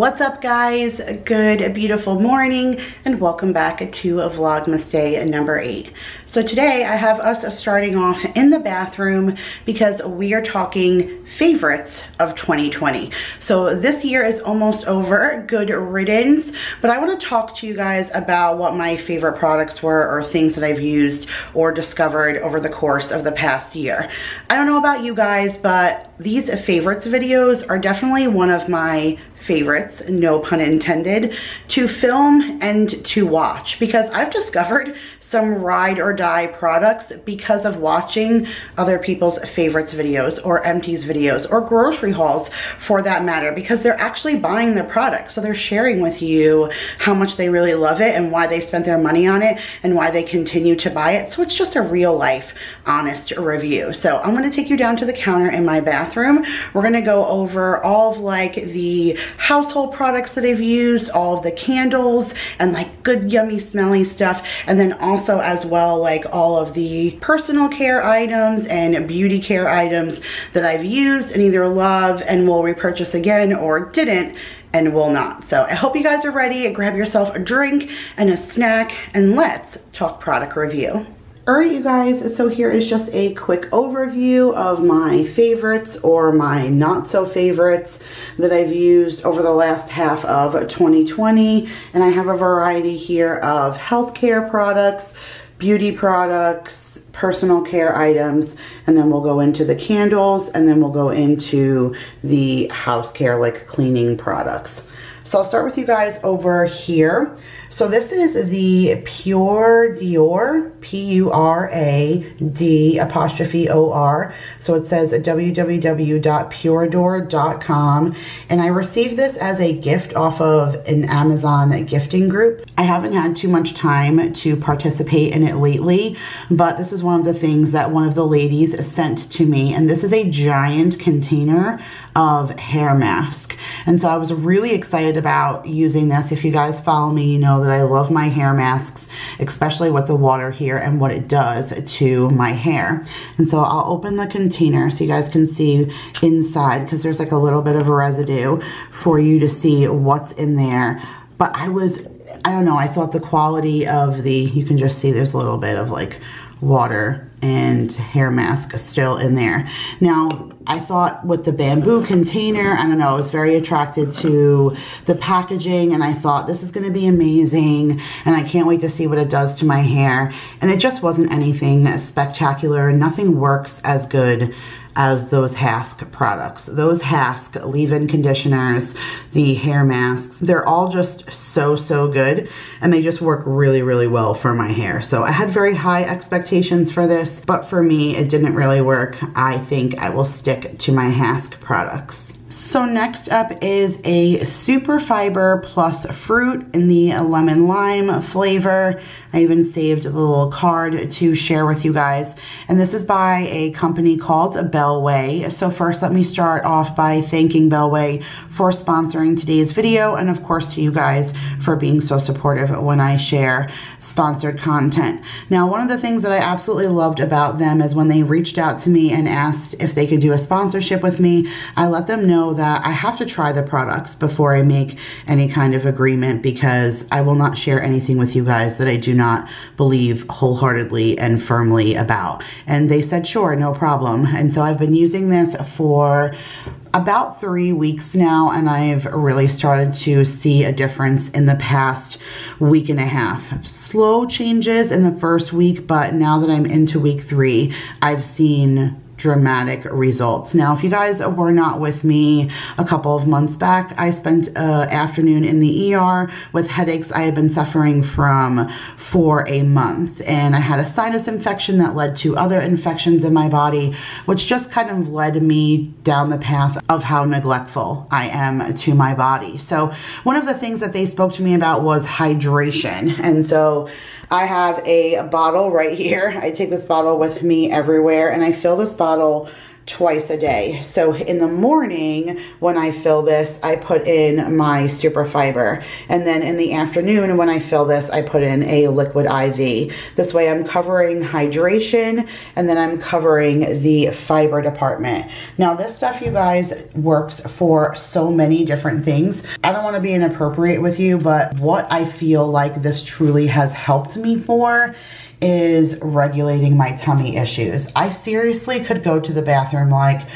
What's up guys? Good beautiful morning and welcome back to a Vlogmas Day number 8. So today I have us starting off in the bathroom because we are talking favorites of 2020. So this year is almost over, good riddance, but I want to talk to you guys about what my favorite products were or things that I've used or discovered over the course of the past year. I don't know about you guys, but these favorites videos are definitely one of my favorites, no pun intended, to film and to watch. Because I've discovered some ride or die products because of watching other people's favorites videos or empties videos or grocery hauls for that matter because they're actually buying the product. So they're sharing with you how much they really love it and why they spent their money on it and why they continue to buy it. So it's just a real life honest review. So I'm gonna take you down to the counter in my bathroom. We're gonna go over all of like the household products that I've used, all of the candles and like good yummy smelly stuff. And then also also as well like all of the personal care items and beauty care items that I've used and either love and will repurchase again or didn't and will not. So I hope you guys are ready. Grab yourself a drink and a snack and let's talk product review. Alright you guys, so here is just a quick overview of my favorites or my not so favorites that I've used over the last half of 2020 and I have a variety here of healthcare products, beauty products, personal care items, and then we'll go into the candles and then we'll go into the house care like cleaning products. So I'll start with you guys over here. So this is the Pura D'or, P-U-R-A-D apostrophe O-R. So it says www.puredor.com. And I received this as a gift off of an Amazon gifting group. I haven't had too much time to participate in it lately, but this is one of the things that one of the ladies sent to me. And this is a giant container of hair mask. And so I was really excited about using this. If you guys follow me, you know that I love my hair masks, especially with the water here and what it does to my hair. And so I'll open the container so you guys can see inside because there's like a little bit of a residue for you to see what's in there. But I was, I don't know, I thought the quality of the, you can just see there's a little bit of like water and hair mask still in there. Now, I thought with the bamboo container, I don't know, I was very attracted to the packaging and I thought this is gonna be amazing and I can't wait to see what it does to my hair. And it just wasn't anything spectacular. Nothing works as good as those Hask products. Those Hask leave-in conditioners, the hair masks, they're all just so, so good. And they just work really, really well for my hair. So I had very high expectations for this, but for me, it didn't really work. I think I will stick to my Hask products. So next up is a super fiber plus fruit in the lemon lime flavor. I even saved the little card to share with you guys. And this is by a company called Bellway. So first let me start off by thanking Bellway for sponsoring today's video and of course to you guys for being so supportive when I share sponsored content. Now one of the things that I absolutely loved about them is when they reached out to me and asked if they could do a sponsorship with me, I let them know that I have to try the products before I make any kind of agreement because I will not share anything with you guys that I do not believe wholeheartedly and firmly about. And they said, sure, no problem. And so I've been using this for about three weeks now and I've really started to see a difference in the past week and a half. Slow changes in the first week, but now that I'm into week three, I've seen dramatic results. Now, if you guys were not with me a couple of months back, I spent an afternoon in the ER with headaches I had been suffering from for a month. And I had a sinus infection that led to other infections in my body, which just kind of led me down the path of how neglectful I am to my body. So one of the things that they spoke to me about was hydration. And so I have a bottle right here. I take this bottle with me everywhere and I fill this bottle twice a day. So in the morning, when I fill this, I put in my super fiber. And then in the afternoon, when I fill this, I put in a liquid IV. This way I'm covering hydration and then I'm covering the fiber department. Now this stuff, you guys, works for so many different things. I don't want to be inappropriate with you, but what I feel like this truly has helped me for is regulating my tummy issues. I seriously could go to the bathroom like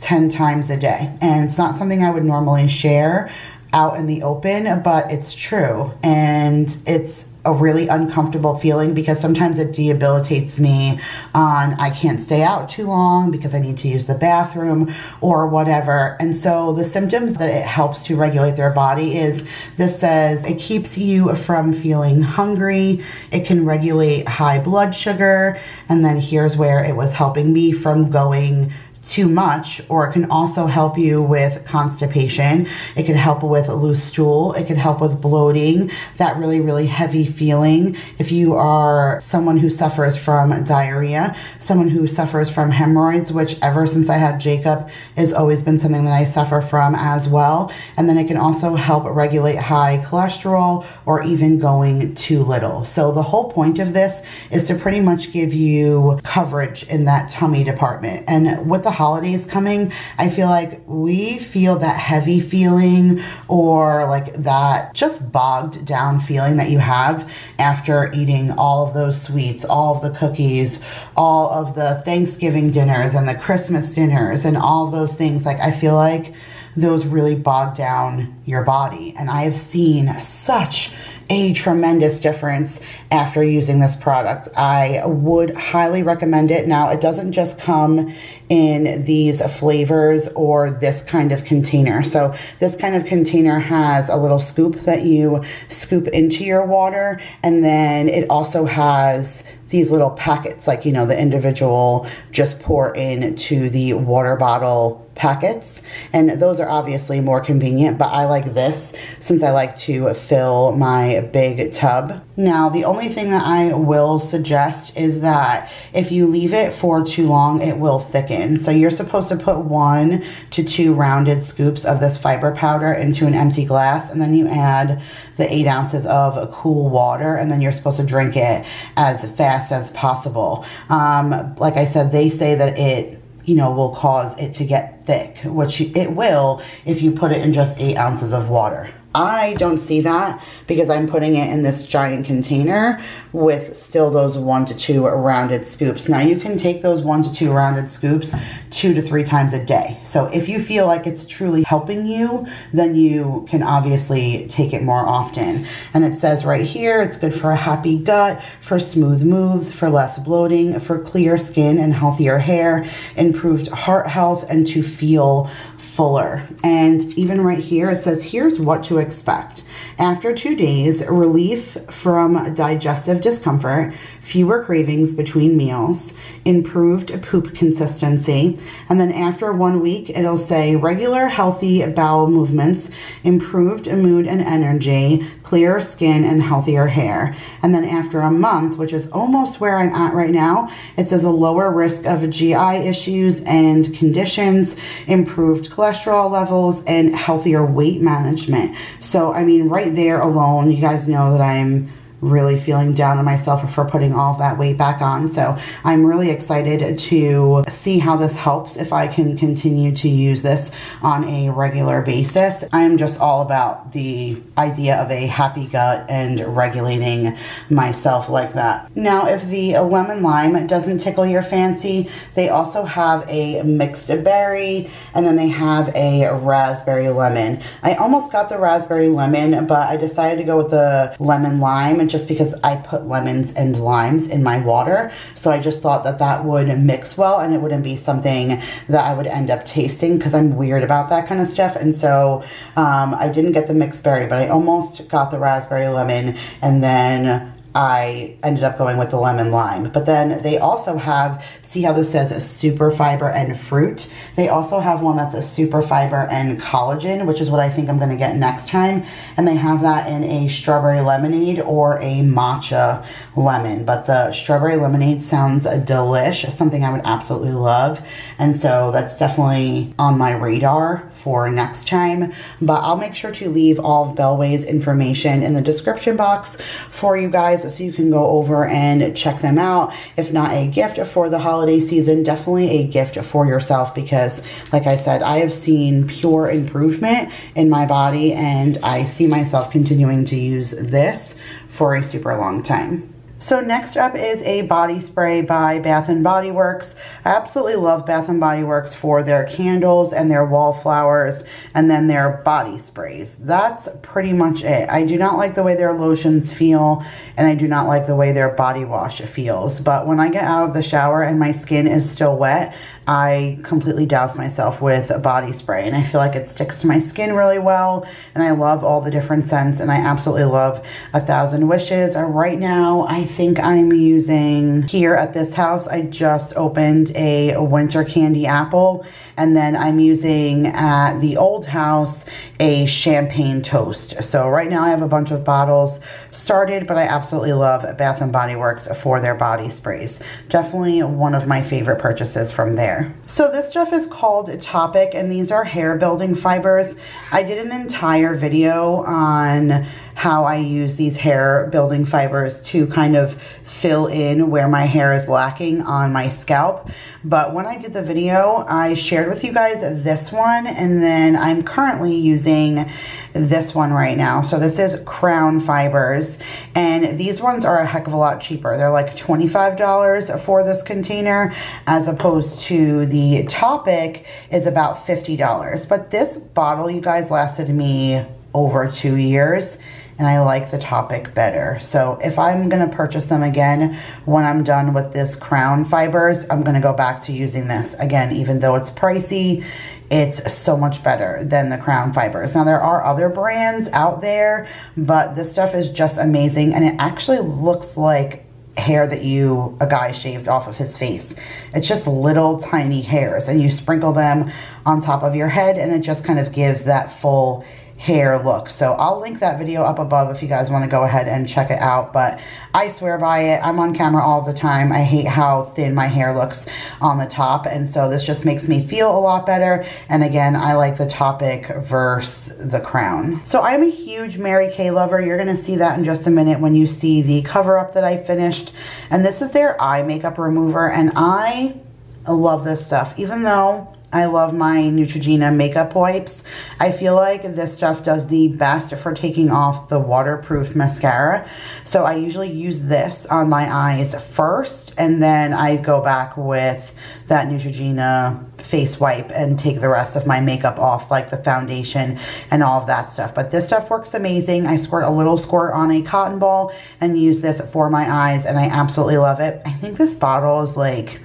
10 times a day, and it's not something I would normally share out in the open, but it's true. And it's a really uncomfortable feeling because sometimes it debilitates me on I can't stay out too long because I need to use the bathroom or whatever. And so the symptoms that it helps to regulate their body is this says it keeps you from feeling hungry, it can regulate high blood sugar, and then here's where it was helping me from going too much, or it can also help you with constipation. It can help with loose stool. It can help with bloating, that really, really heavy feeling. If you are someone who suffers from diarrhea, someone who suffers from hemorrhoids, which ever since I had Jacob has always been something that I suffer from as well. And then it can also help regulate high cholesterol or even going too little. So the whole point of this is to pretty much give you coverage in that tummy department. And with the holidays coming, I feel like we feel that heavy feeling or like that just bogged down feeling that you have after eating all of those sweets, all of the cookies, all of the Thanksgiving dinners and the Christmas dinners and all those things. Like, I feel like those really bog down your body. And I have seen such a tremendous difference after using this product. I would highly recommend it. Now, it doesn't just come in these flavors or this kind of container. So this kind of container has a little scoop that you scoop into your water and then it also has these little packets like you know the individual just pour into the water bottle packets and those are obviously more convenient but I like this since I like to fill my big tub. Now the only thing that I will suggest is that if you leave it for too long it will thicken. So you're supposed to put one to two rounded scoops of this fiber powder into an empty glass and then you add the eight ounces of cool water and then you're supposed to drink it as fast as possible. Um, like I said they say that it you know, will cause it to get thick, which it will if you put it in just eight ounces of water. I don't see that because I'm putting it in this giant container with still those one to two rounded scoops. Now you can take those one to two rounded scoops two to three times a day. So if you feel like it's truly helping you, then you can obviously take it more often. And it says right here, it's good for a happy gut, for smooth moves, for less bloating, for clear skin and healthier hair, improved heart health, and to feel fuller. And even right here, it says, here's what to expect. After two days, relief from digestive discomfort, fewer cravings between meals, improved poop consistency, and then after one week, it'll say regular healthy bowel movements, improved mood and energy, clearer skin, and healthier hair. And then after a month, which is almost where I'm at right now, it says a lower risk of GI issues and conditions, improved cholesterol levels, and healthier weight management. So, I mean, right there alone, you guys know that I'm really feeling down on myself for putting all of that weight back on. So I'm really excited to see how this helps if I can continue to use this on a regular basis. I'm just all about the idea of a happy gut and regulating myself like that. Now, if the lemon lime doesn't tickle your fancy, they also have a mixed berry and then they have a raspberry lemon. I almost got the raspberry lemon, but I decided to go with the lemon lime just because I put lemons and limes in my water. So I just thought that that would mix well and it wouldn't be something that I would end up tasting because I'm weird about that kind of stuff. And so um, I didn't get the mixed berry, but I almost got the raspberry lemon and then I ended up going with the lemon lime. But then they also have, see how this says a super fiber and fruit? They also have one that's a super fiber and collagen, which is what I think I'm gonna get next time. And they have that in a strawberry lemonade or a matcha lemon. But the strawberry lemonade sounds delish, something I would absolutely love. And so that's definitely on my radar for next time. But I'll make sure to leave all of Bellway's information in the description box for you guys so you can go over and check them out. If not a gift for the holiday season, definitely a gift for yourself because like I said, I have seen pure improvement in my body and I see myself continuing to use this for a super long time. So next up is a body spray by Bath & Body Works. I absolutely love Bath & Body Works for their candles and their wallflowers and then their body sprays. That's pretty much it. I do not like the way their lotions feel and I do not like the way their body wash feels. But when I get out of the shower and my skin is still wet, I completely douse myself with a body spray and I feel like it sticks to my skin really well and I love all the different scents and I absolutely love A Thousand Wishes. Uh, right now, I think I'm using here at this house, I just opened a winter candy apple and then I'm using at the old house a champagne toast. So right now I have a bunch of bottles started, but I absolutely love Bath & Body Works for their body sprays. Definitely one of my favorite purchases from there. So this stuff is called Toppik and these are hair building fibers. I did an entire video on how I use these hair building fibers to kind of fill in where my hair is lacking on my scalp. But when I did the video, I shared with you guys this one and then I'm currently using this one right now. So this is Crown Fibers and these ones are a heck of a lot cheaper. They're like $25 for this container as opposed to the Toppik is about $50. But this bottle, you guys, lasted me over two years and I like the Toppik better. So if I'm gonna purchase them again when I'm done with this crown fibers, I'm gonna go back to using this. Again, even though it's pricey, it's so much better than the crown fibers. Now there are other brands out there, but this stuff is just amazing and it actually looks like hair that you a guy shaved off of his face it's just little tiny hairs and you sprinkle them on top of your head and it just kind of gives that full hair look. So I'll link that video up above if you guys want to go ahead and check it out. But I swear by it. I'm on camera all the time. I hate how thin my hair looks on the top. And so this just makes me feel a lot better. And again, I like the Toppik versus the Crown. So I'm a huge Mary Kay lover. You're going to see that in just a minute when you see the cover up that I finished. And this is their eye makeup remover. And I love this stuff. Even though I love my Neutrogena makeup wipes. I feel like this stuff does the best for taking off the waterproof mascara. So I usually use this on my eyes first and then I go back with that Neutrogena face wipe and take the rest of my makeup off like the foundation and all of that stuff. But this stuff works amazing. I squirt a little squirt on a cotton ball and use this for my eyes and I absolutely love it. I think this bottle is like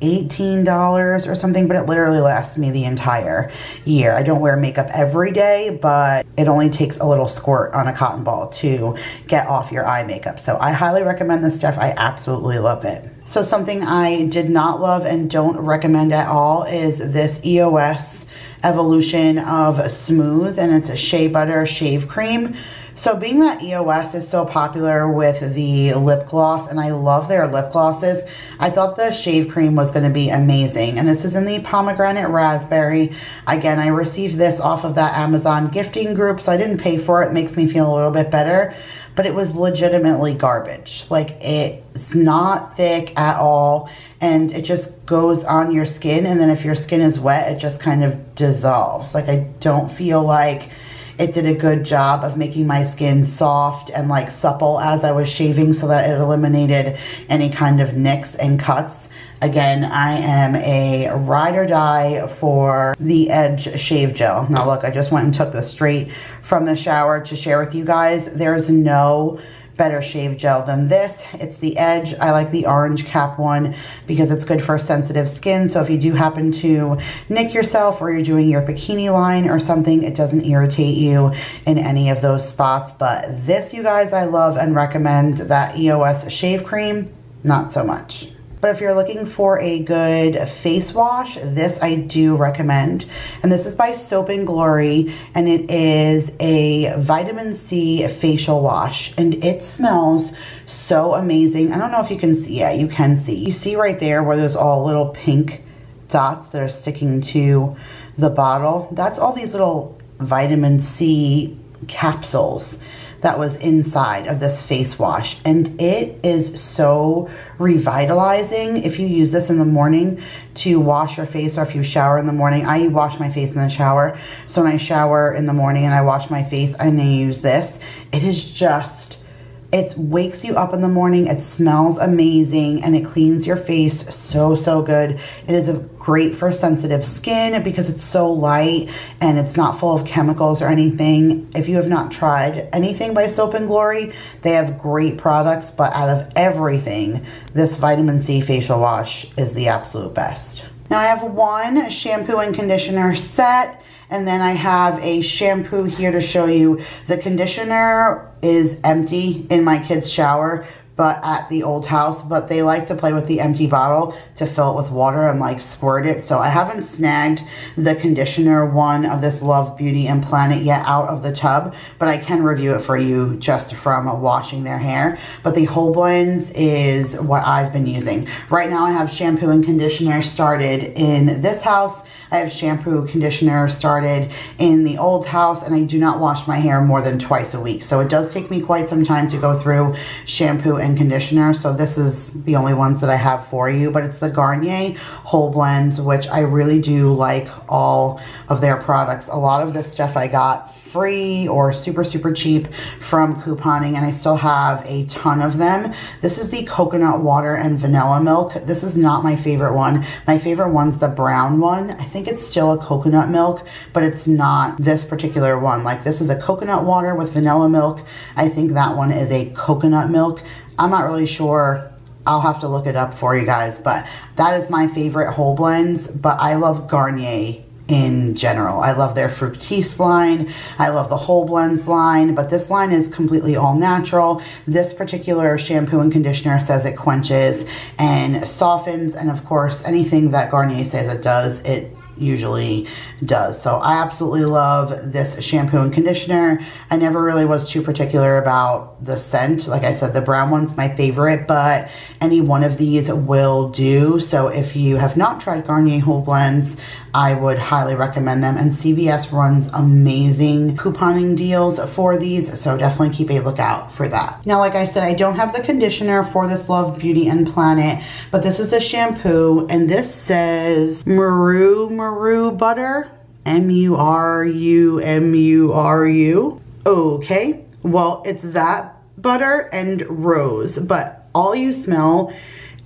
$18 or something, but it literally lasts me the entire year. I don't wear makeup every day, but it only takes a little squirt on a cotton ball to get off your eye makeup. So I highly recommend this stuff. I absolutely love it. So something I did not love and don't recommend at all is this EOS Evolution of Smooth, and it's a shea butter shave cream. So being that EOS is so popular with the lip gloss, and I love their lip glosses, I thought the shave cream was going to be amazing. And this is in the pomegranate raspberry. Again, I received this off of that Amazon gifting group, so I didn't pay for it. It makes me feel a little bit better. But it was legitimately garbage. Like, it's not thick at all, and it just goes on your skin. And then if your skin is wet, it just kind of dissolves. Like, I don't feel like it did a good job of making my skin soft and like supple as I was shaving so that it eliminated any kind of nicks and cuts. Again, I am a ride or die for the Edge Shave Gel. Now look, I just went and took this straight from the shower to share with you guys. There's no better shave gel than this. It's the Edge. I like the orange cap one because it's good for sensitive skin. So if you do happen to nick yourself or you're doing your bikini line or something, it doesn't irritate you in any of those spots. But this, you guys, I love and recommend that EOS shave cream. Not so much. But if you're looking for a good face wash, this I do recommend. And this is by Soap and Glory, and it is a vitamin C facial wash. And it smells so amazing. I don't know if you can see, it. you can see. You see right there where there's all little pink dots that are sticking to the bottle. That's all these little vitamin C capsules that was inside of this face wash. And it is so revitalizing if you use this in the morning to wash your face or if you shower in the morning. I wash my face in the shower. So when I shower in the morning and I wash my face and I use this, it is just it wakes you up in the morning. It smells amazing and it cleans your face so, so good. It is a great for sensitive skin because it's so light and it's not full of chemicals or anything. If you have not tried anything by Soap and Glory, they have great products, but out of everything, this vitamin C facial wash is the absolute best. Now I have one shampoo and conditioner set and then I have a shampoo here to show you. The conditioner is empty in my kid's shower, but at the old house, but they like to play with the empty bottle to fill it with water and like squirt it. So I haven't snagged the conditioner one of this Love Beauty and Planet yet out of the tub, but I can review it for you just from washing their hair. But the whole blends is what I've been using. Right now I have shampoo and conditioner started in this house I have shampoo, conditioner started in the old house and I do not wash my hair more than twice a week. So it does take me quite some time to go through shampoo and conditioner. So this is the only ones that I have for you, but it's the Garnier Whole Blends, which I really do like all of their products. A lot of this stuff I got free or super, super cheap from couponing and I still have a ton of them. This is the coconut water and vanilla milk. This is not my favorite one. My favorite one's the brown one. I think it's still a coconut milk, but it's not this particular one. Like this is a coconut water with vanilla milk. I think that one is a coconut milk. I'm not really sure I'll have to look it up for you guys, but that is my favorite whole blends. But I love Garnier in general. I love their Fructis line. I love the Whole Blends line, but this line is completely all natural. This particular shampoo and conditioner says it quenches and softens, and of course, anything that Garnier says it does, it usually does. So I absolutely love this shampoo and conditioner. I never really was too particular about the scent. Like I said, the brown one's my favorite, but any one of these will do. So if you have not tried Garnier Whole Blends, I would highly recommend them. And CVS runs amazing couponing deals for these, so definitely keep a lookout for that. Now, like I said, I don't have the conditioner for this Love Beauty and Planet, but this is the shampoo, and this says Muru Muru Butter, M-U-R-U-M-U-R-U. Okay, well, it's that butter and rose, but all you smell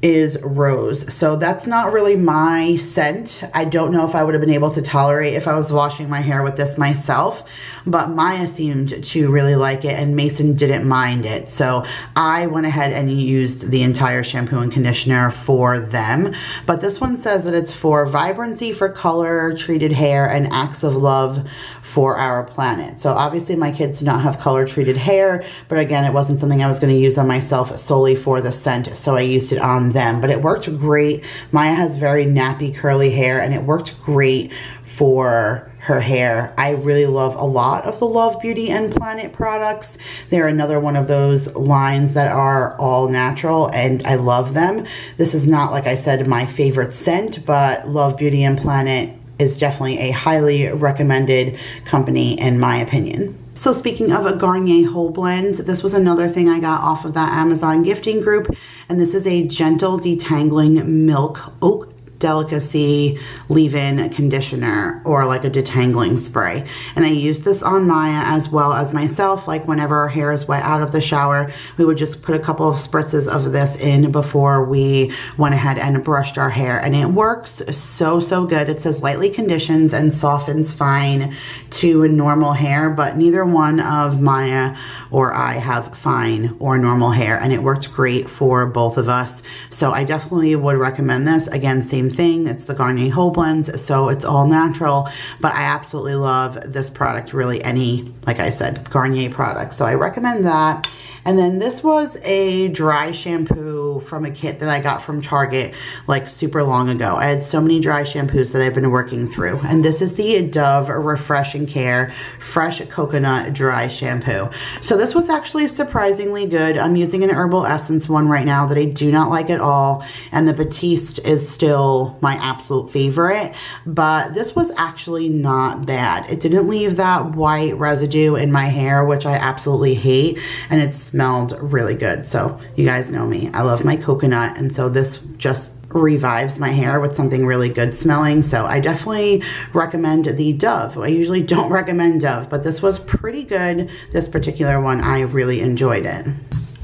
is rose. So that's not really my scent. I don't know if I would have been able to tolerate if I was washing my hair with this myself, but Maya seemed to really like it and Mason didn't mind it. So I went ahead and used the entire shampoo and conditioner for them. But this one says that it's for vibrancy, for color, treated hair, and acts of love for our planet. So obviously my kids do not have color treated hair, but again, it wasn't something I was going to use on myself solely for the scent. So I used it on them, but it worked great. Maya has very nappy curly hair and it worked great for her hair. I really love a lot of the Love Beauty and Planet products. They're another one of those lines that are all natural and I love them. This is not, like I said, my favorite scent, but Love Beauty and Planet is definitely a highly recommended company in my opinion. So speaking of a Garnier Whole Blend, this was another thing I got off of that Amazon gifting group. And this is a gentle detangling milk oat delicacy leave-in conditioner or like a detangling spray. And I use this on Maya as well as myself. Like whenever our hair is wet out of the shower we would just put a couple of spritzes of this in before we went ahead and brushed our hair. And it works so so good. It says lightly conditions and softens fine to normal hair but neither one of Maya or I have fine or normal hair and it worked great for both of us. So I definitely would recommend this. Again same same thing. It's the Garnier Whole Blends, so it's all natural, but I absolutely love this product, really any, like I said, Garnier product. So I recommend that. And then this was a dry shampoo from a kit that I got from Target like super long ago. I had so many dry shampoos that I've been working through. And this is the Dove Refresh and Care Fresh Coconut Dry Shampoo. So this was actually surprisingly good. I'm using an Herbal Essence one right now that I do not like at all. And the Batiste is still my absolute favorite. But this was actually not bad. It didn't leave that white residue in my hair, which I absolutely hate. And it smelled really good. So you guys know me. I love my coconut. And so this just revives my hair with something really good smelling. So I definitely recommend the Dove. I usually don't recommend Dove, but this was pretty good. This particular one, I really enjoyed it.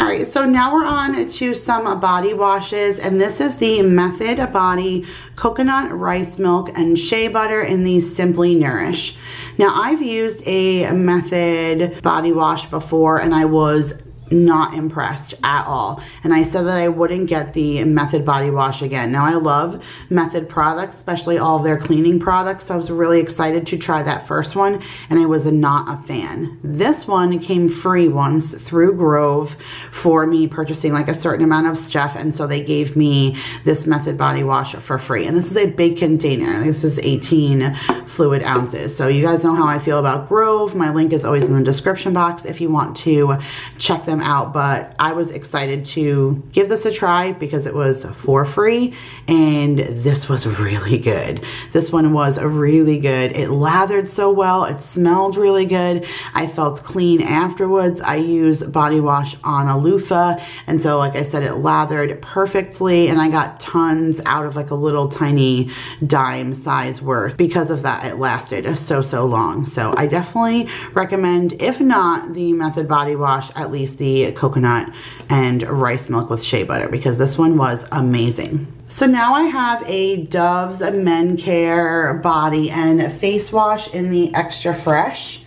All right, so now we're on to some body washes, and this is the Method Body Coconut Rice Milk and Shea Butter in the Simply Nourish. Now, I've used a Method body wash before, and I was not impressed at all. And I said that I wouldn't get the Method body wash again. Now I love Method products, especially all of their cleaning products. I was really excited to try that first one and I was not a fan. This one came free once through Grove for me purchasing like a certain amount of stuff. And so they gave me this Method body wash for free. And this is a big container. This is 18 fluid ounces. So you guys know how I feel about Grove. My link is always in the description box if you want to check them them out, but I was excited to give this a try because it was for free and this was really good. This one was really good. It lathered so well. It smelled really good. I felt clean afterwards. I use body wash on a loofah and so like I said, it lathered perfectly and I got tons out of like a little tiny dime size worth. Because of that, it lasted so, so long. So I definitely recommend, if not the Method Body Wash, at least the the coconut and rice milk with shea butter because this one was amazing. So now I have a Dove's Men Care body and face wash in the Extra Fresh.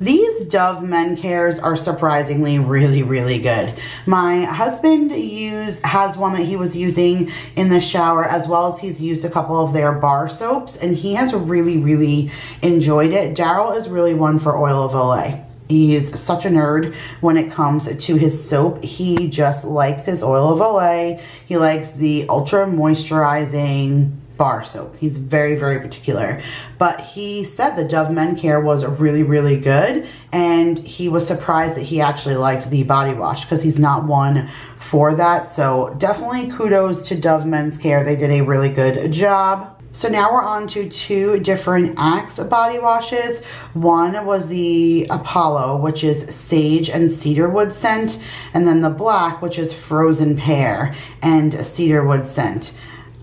These Dove Men Cares are surprisingly really, really good. My husband use has one that he was using in the shower as well as he's used a couple of their bar soaps and he has really, really enjoyed it. Daryl is really one for oil of Olay. He's such a nerd when it comes to his soap. He just likes his oil of Olay. He likes the ultra moisturizing bar soap. He's very, very particular. But he said the Dove Men Care was really, really good. And he was surprised that he actually liked the body wash because he's not one for that. So definitely kudos to Dove Men's Care. They did a really good job. So now we're on to two different Axe body washes. One was the Apollo, which is sage and cedarwood scent, and then the black, which is frozen pear and cedarwood scent.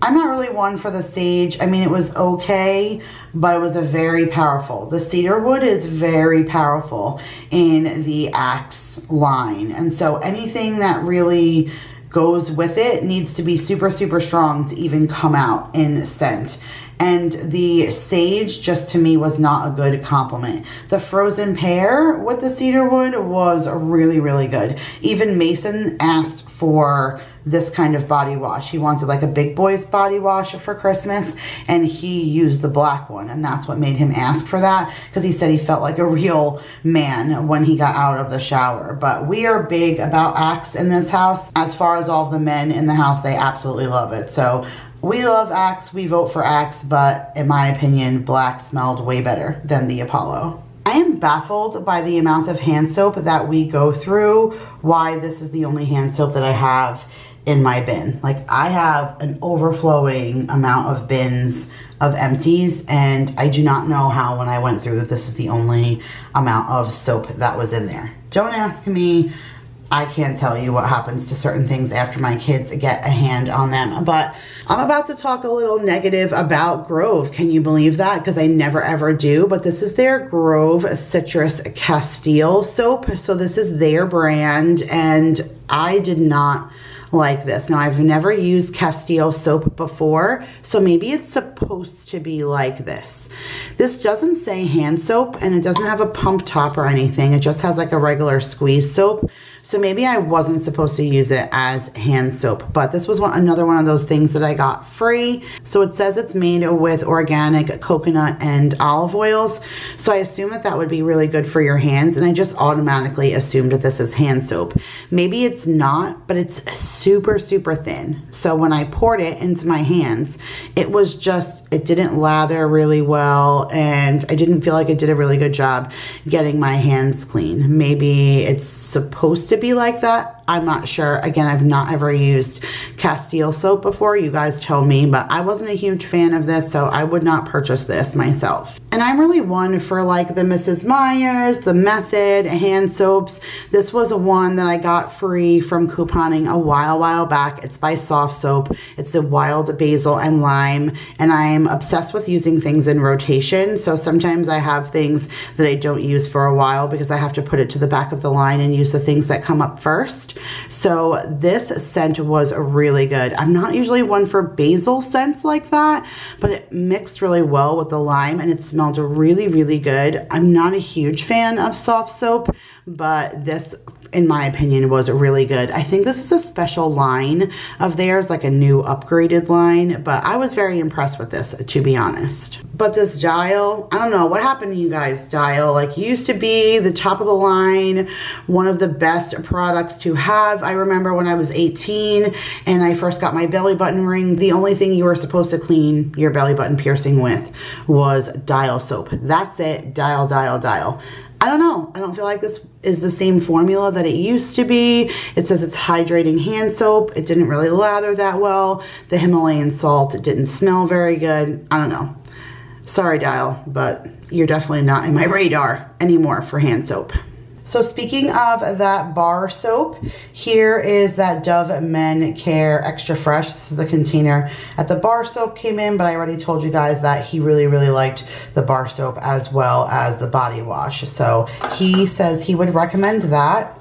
I'm not really one for the sage. I mean, it was okay, but it was a very powerful. The cedarwood is very powerful in the Axe line. And so anything that really goes with it needs to be super, super strong to even come out in scent. And the sage just to me was not a good compliment. The frozen pear with the cedarwood was really, really good. Even Mason asked for this kind of body wash. He wanted like a big boy's body wash for Christmas and he used the black one and that's what made him ask for that because he said he felt like a real man when he got out of the shower. But we are big about Axe in this house. As far as all the men in the house, they absolutely love it. So we love Axe, we vote for Axe, but in my opinion, black smelled way better than the Apollo. I am baffled by the amount of hand soap that we go through, why this is the only hand soap that I have in my bin. Like I have an overflowing amount of bins of empties and I do not know how when I went through that this is the only amount of soap that was in there. Don't ask me I can't tell you what happens to certain things after my kids get a hand on them. But I'm about to talk a little negative about Grove. Can you believe that? Because I never ever do. But this is their Grove Citrus Castile soap. So this is their brand. And I did not like this. Now, I've never used Castile soap before, so maybe it's supposed to be like this. This doesn't say hand soap, and it doesn't have a pump top or anything. It just has like a regular squeeze soap. So maybe I wasn't supposed to use it as hand soap, but this was one, another one of those things that I got free. So it says it's made with organic coconut and olive oils. So I assume that that would be really good for your hands. And I just automatically assumed that this is hand soap. Maybe it's not, but it's super, super thin. So when I poured it into my hands, it was just, it didn't lather really well. And I didn't feel like it did a really good job getting my hands clean. Maybe it's supposed to to be like that. I'm not sure. Again, I've not ever used Castile soap before. You guys tell me, but I wasn't a huge fan of this, so I would not purchase this myself. And I'm really one for like the Mrs. Meyers, the Method, hand soaps. This was a one that I got free from couponing a while, while back. It's by Soft Soap. It's the Wild Basil and Lime, and I'm obsessed with using things in rotation. So sometimes I have things that I don't use for a while because I have to put it to the back of the line and use the things that come up first. So this scent was really good. I'm not usually one for basil scents like that, but it mixed really well with the lime and it smelled really, really good. I'm not a huge fan of soft soap, but this in my opinion, was really good. I think this is a special line of theirs, like a new upgraded line, but I was very impressed with this, to be honest. But this dial, I don't know, what happened to you guys, dial? Like, used to be the top of the line, one of the best products to have. I remember when I was 18 and I first got my belly button ring, the only thing you were supposed to clean your belly button piercing with was dial soap. That's it, dial, dial, dial. I don't know. I don't feel like this is the same formula that it used to be. It says it's hydrating hand soap. It didn't really lather that well. The Himalayan salt, it didn't smell very good. I don't know. Sorry, Dial, but you're definitely not in my radar anymore for hand soap. So speaking of that bar soap, here is that Dove Men Care Extra Fresh. This is the container that the bar soap came in, but I already told you guys that he really, really liked the bar soap as well as the body wash. So he says he would recommend that.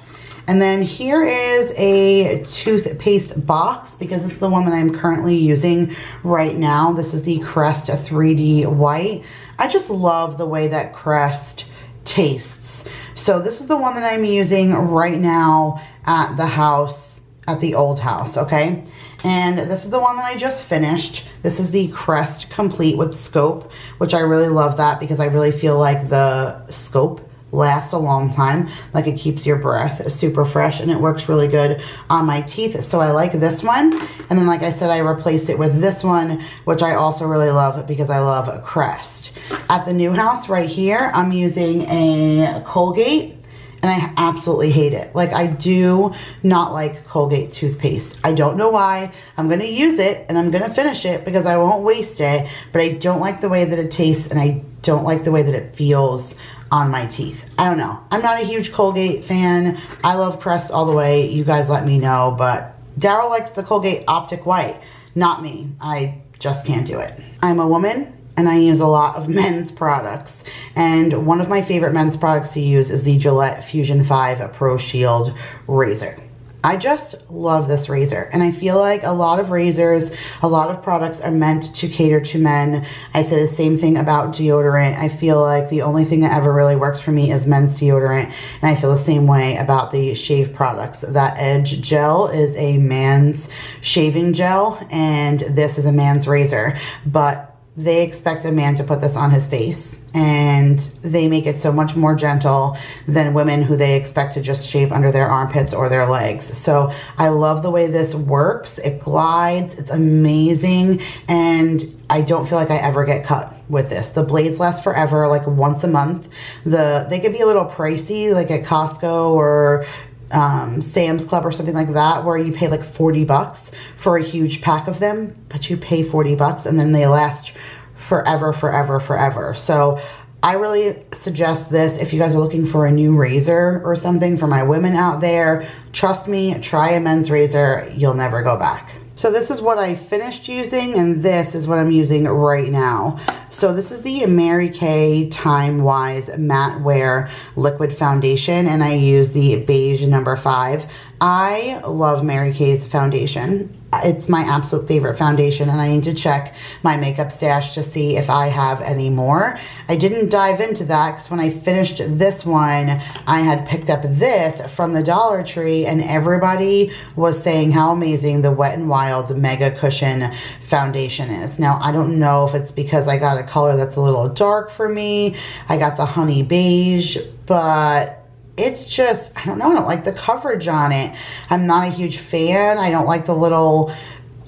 And then here is a toothpaste box because this is the one that I'm currently using right now. This is the Crest 3D White. I just love the way that Crest tastes. So this is the one that I'm using right now at the house, at the old house, okay? And this is the one that I just finished. This is the Crest Complete with Scope, which I really love that because I really feel like the scope lasts a long time like it keeps your breath super fresh and it works really good on my teeth so I like this one and then like I said I replaced it with this one which I also really love because I love Crest at the new house right here I'm using a Colgate and I absolutely hate it. Like I do not like Colgate toothpaste. I don't know why. I'm going to use it and I'm going to finish it because I won't waste it, but I don't like the way that it tastes and I don't like the way that it feels on my teeth. I don't know. I'm not a huge Colgate fan. I love Crest all the way. You guys let me know, but Daryl likes the Colgate Optic White. Not me. I just can't do it. I'm a woman and I use a lot of men's products. And one of my favorite men's products to use is the Gillette Fusion 5 Pro Shield razor. I just love this razor and I feel like a lot of razors, a lot of products are meant to cater to men. I say the same thing about deodorant. I feel like the only thing that ever really works for me is men's deodorant and I feel the same way about the shave products. That Edge gel is a man's shaving gel and this is a man's razor but they expect a man to put this on his face and they make it so much more gentle than women who they expect to just shave under their armpits or their legs. So I love the way this works. It glides, it's amazing, and I don't feel like I ever get cut with this. The blades last forever, like once a month. The they could be a little pricey, like at Costco or um, Sam's Club or something like that, where you pay like 40 bucks for a huge pack of them, but you pay 40 bucks and then they last forever, forever, forever. So I really suggest this if you guys are looking for a new razor or something for my women out there. Trust me, try a men's razor. You'll never go back. So this is what I finished using and this is what I'm using right now. So this is the Mary Kay Time Wise Matte Wear Liquid Foundation and I use the beige number five. I love Mary Kay's foundation it's my absolute favorite foundation and I need to check my makeup stash to see if I have any more. I didn't dive into that because when I finished this one, I had picked up this from the Dollar Tree and everybody was saying how amazing the Wet n Wild Mega Cushion foundation is. Now, I don't know if it's because I got a color that's a little dark for me. I got the honey beige, but it's just, I don't know, I don't like the coverage on it. I'm not a huge fan. I don't like the little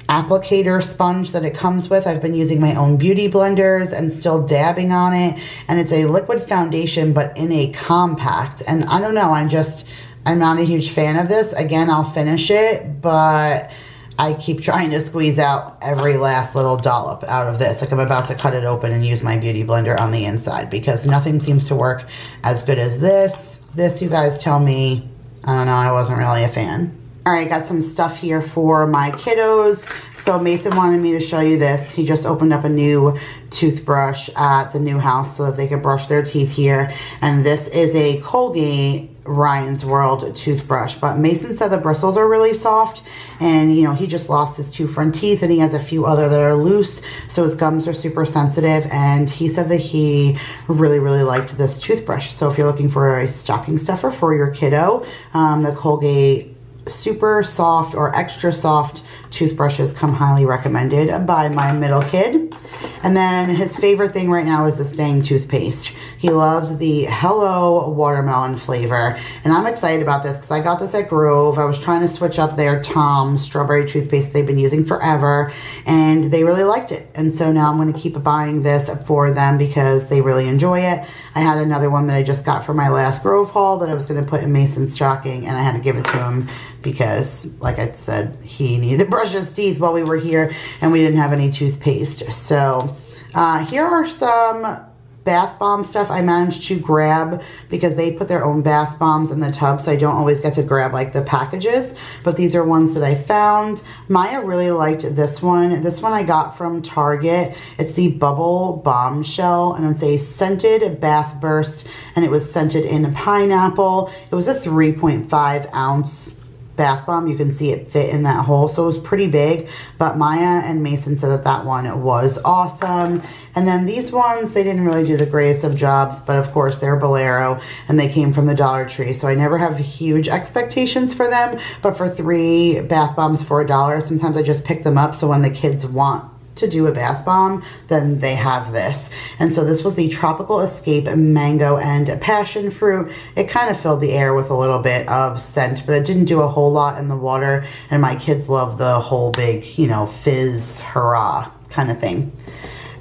applicator sponge that it comes with. I've been using my own beauty blenders and still dabbing on it. And it's a liquid foundation, but in a compact. And I don't know, I'm just, I'm not a huge fan of this. Again, I'll finish it, but I keep trying to squeeze out every last little dollop out of this. Like I'm about to cut it open and use my beauty blender on the inside because nothing seems to work as good as this. This, you guys tell me, I don't know, I wasn't really a fan. All right, got some stuff here for my kiddos. So Mason wanted me to show you this. He just opened up a new toothbrush at the new house so that they could brush their teeth here. And this is a Colgate Ryan's World toothbrush. But Mason said the bristles are really soft. And, you know, he just lost his two front teeth and he has a few other that are loose. So his gums are super sensitive. And he said that he really, really liked this toothbrush. So if you're looking for a stocking stuffer for your kiddo, um, the Colgate super soft or extra soft toothbrushes come highly recommended by my middle kid. And then his favorite thing right now is the Staying toothpaste. He loves the Hello watermelon flavor. And I'm excited about this because I got this at Grove. I was trying to switch up their Tom strawberry toothpaste they've been using forever. And they really liked it. And so now I'm going to keep buying this for them because they really enjoy it. I had another one that I just got for my last Grove haul that I was going to put in Mason's stocking. And I had to give it to him because, like I said, he needed to brush his teeth while we were here and we didn't have any toothpaste. So uh, here are some bath bomb stuff I managed to grab because they put their own bath bombs in the tub so I don't always get to grab like the packages. But these are ones that I found. Maya really liked this one. This one I got from Target. It's the bubble bombshell and it's a scented bath burst and it was scented in pineapple. It was a 3.5 ounce bath bomb. You can see it fit in that hole. So it was pretty big. But Maya and Mason said that that one was awesome. And then these ones, they didn't really do the greatest of jobs. But of course, they're Bolero and they came from the Dollar Tree. So I never have huge expectations for them. But for three bath bombs for a dollar, sometimes I just pick them up. So when the kids want to do a bath bomb, then they have this. And so this was the Tropical Escape Mango and Passion Fruit. It kind of filled the air with a little bit of scent, but it didn't do a whole lot in the water. And my kids love the whole big, you know, fizz, hurrah kind of thing.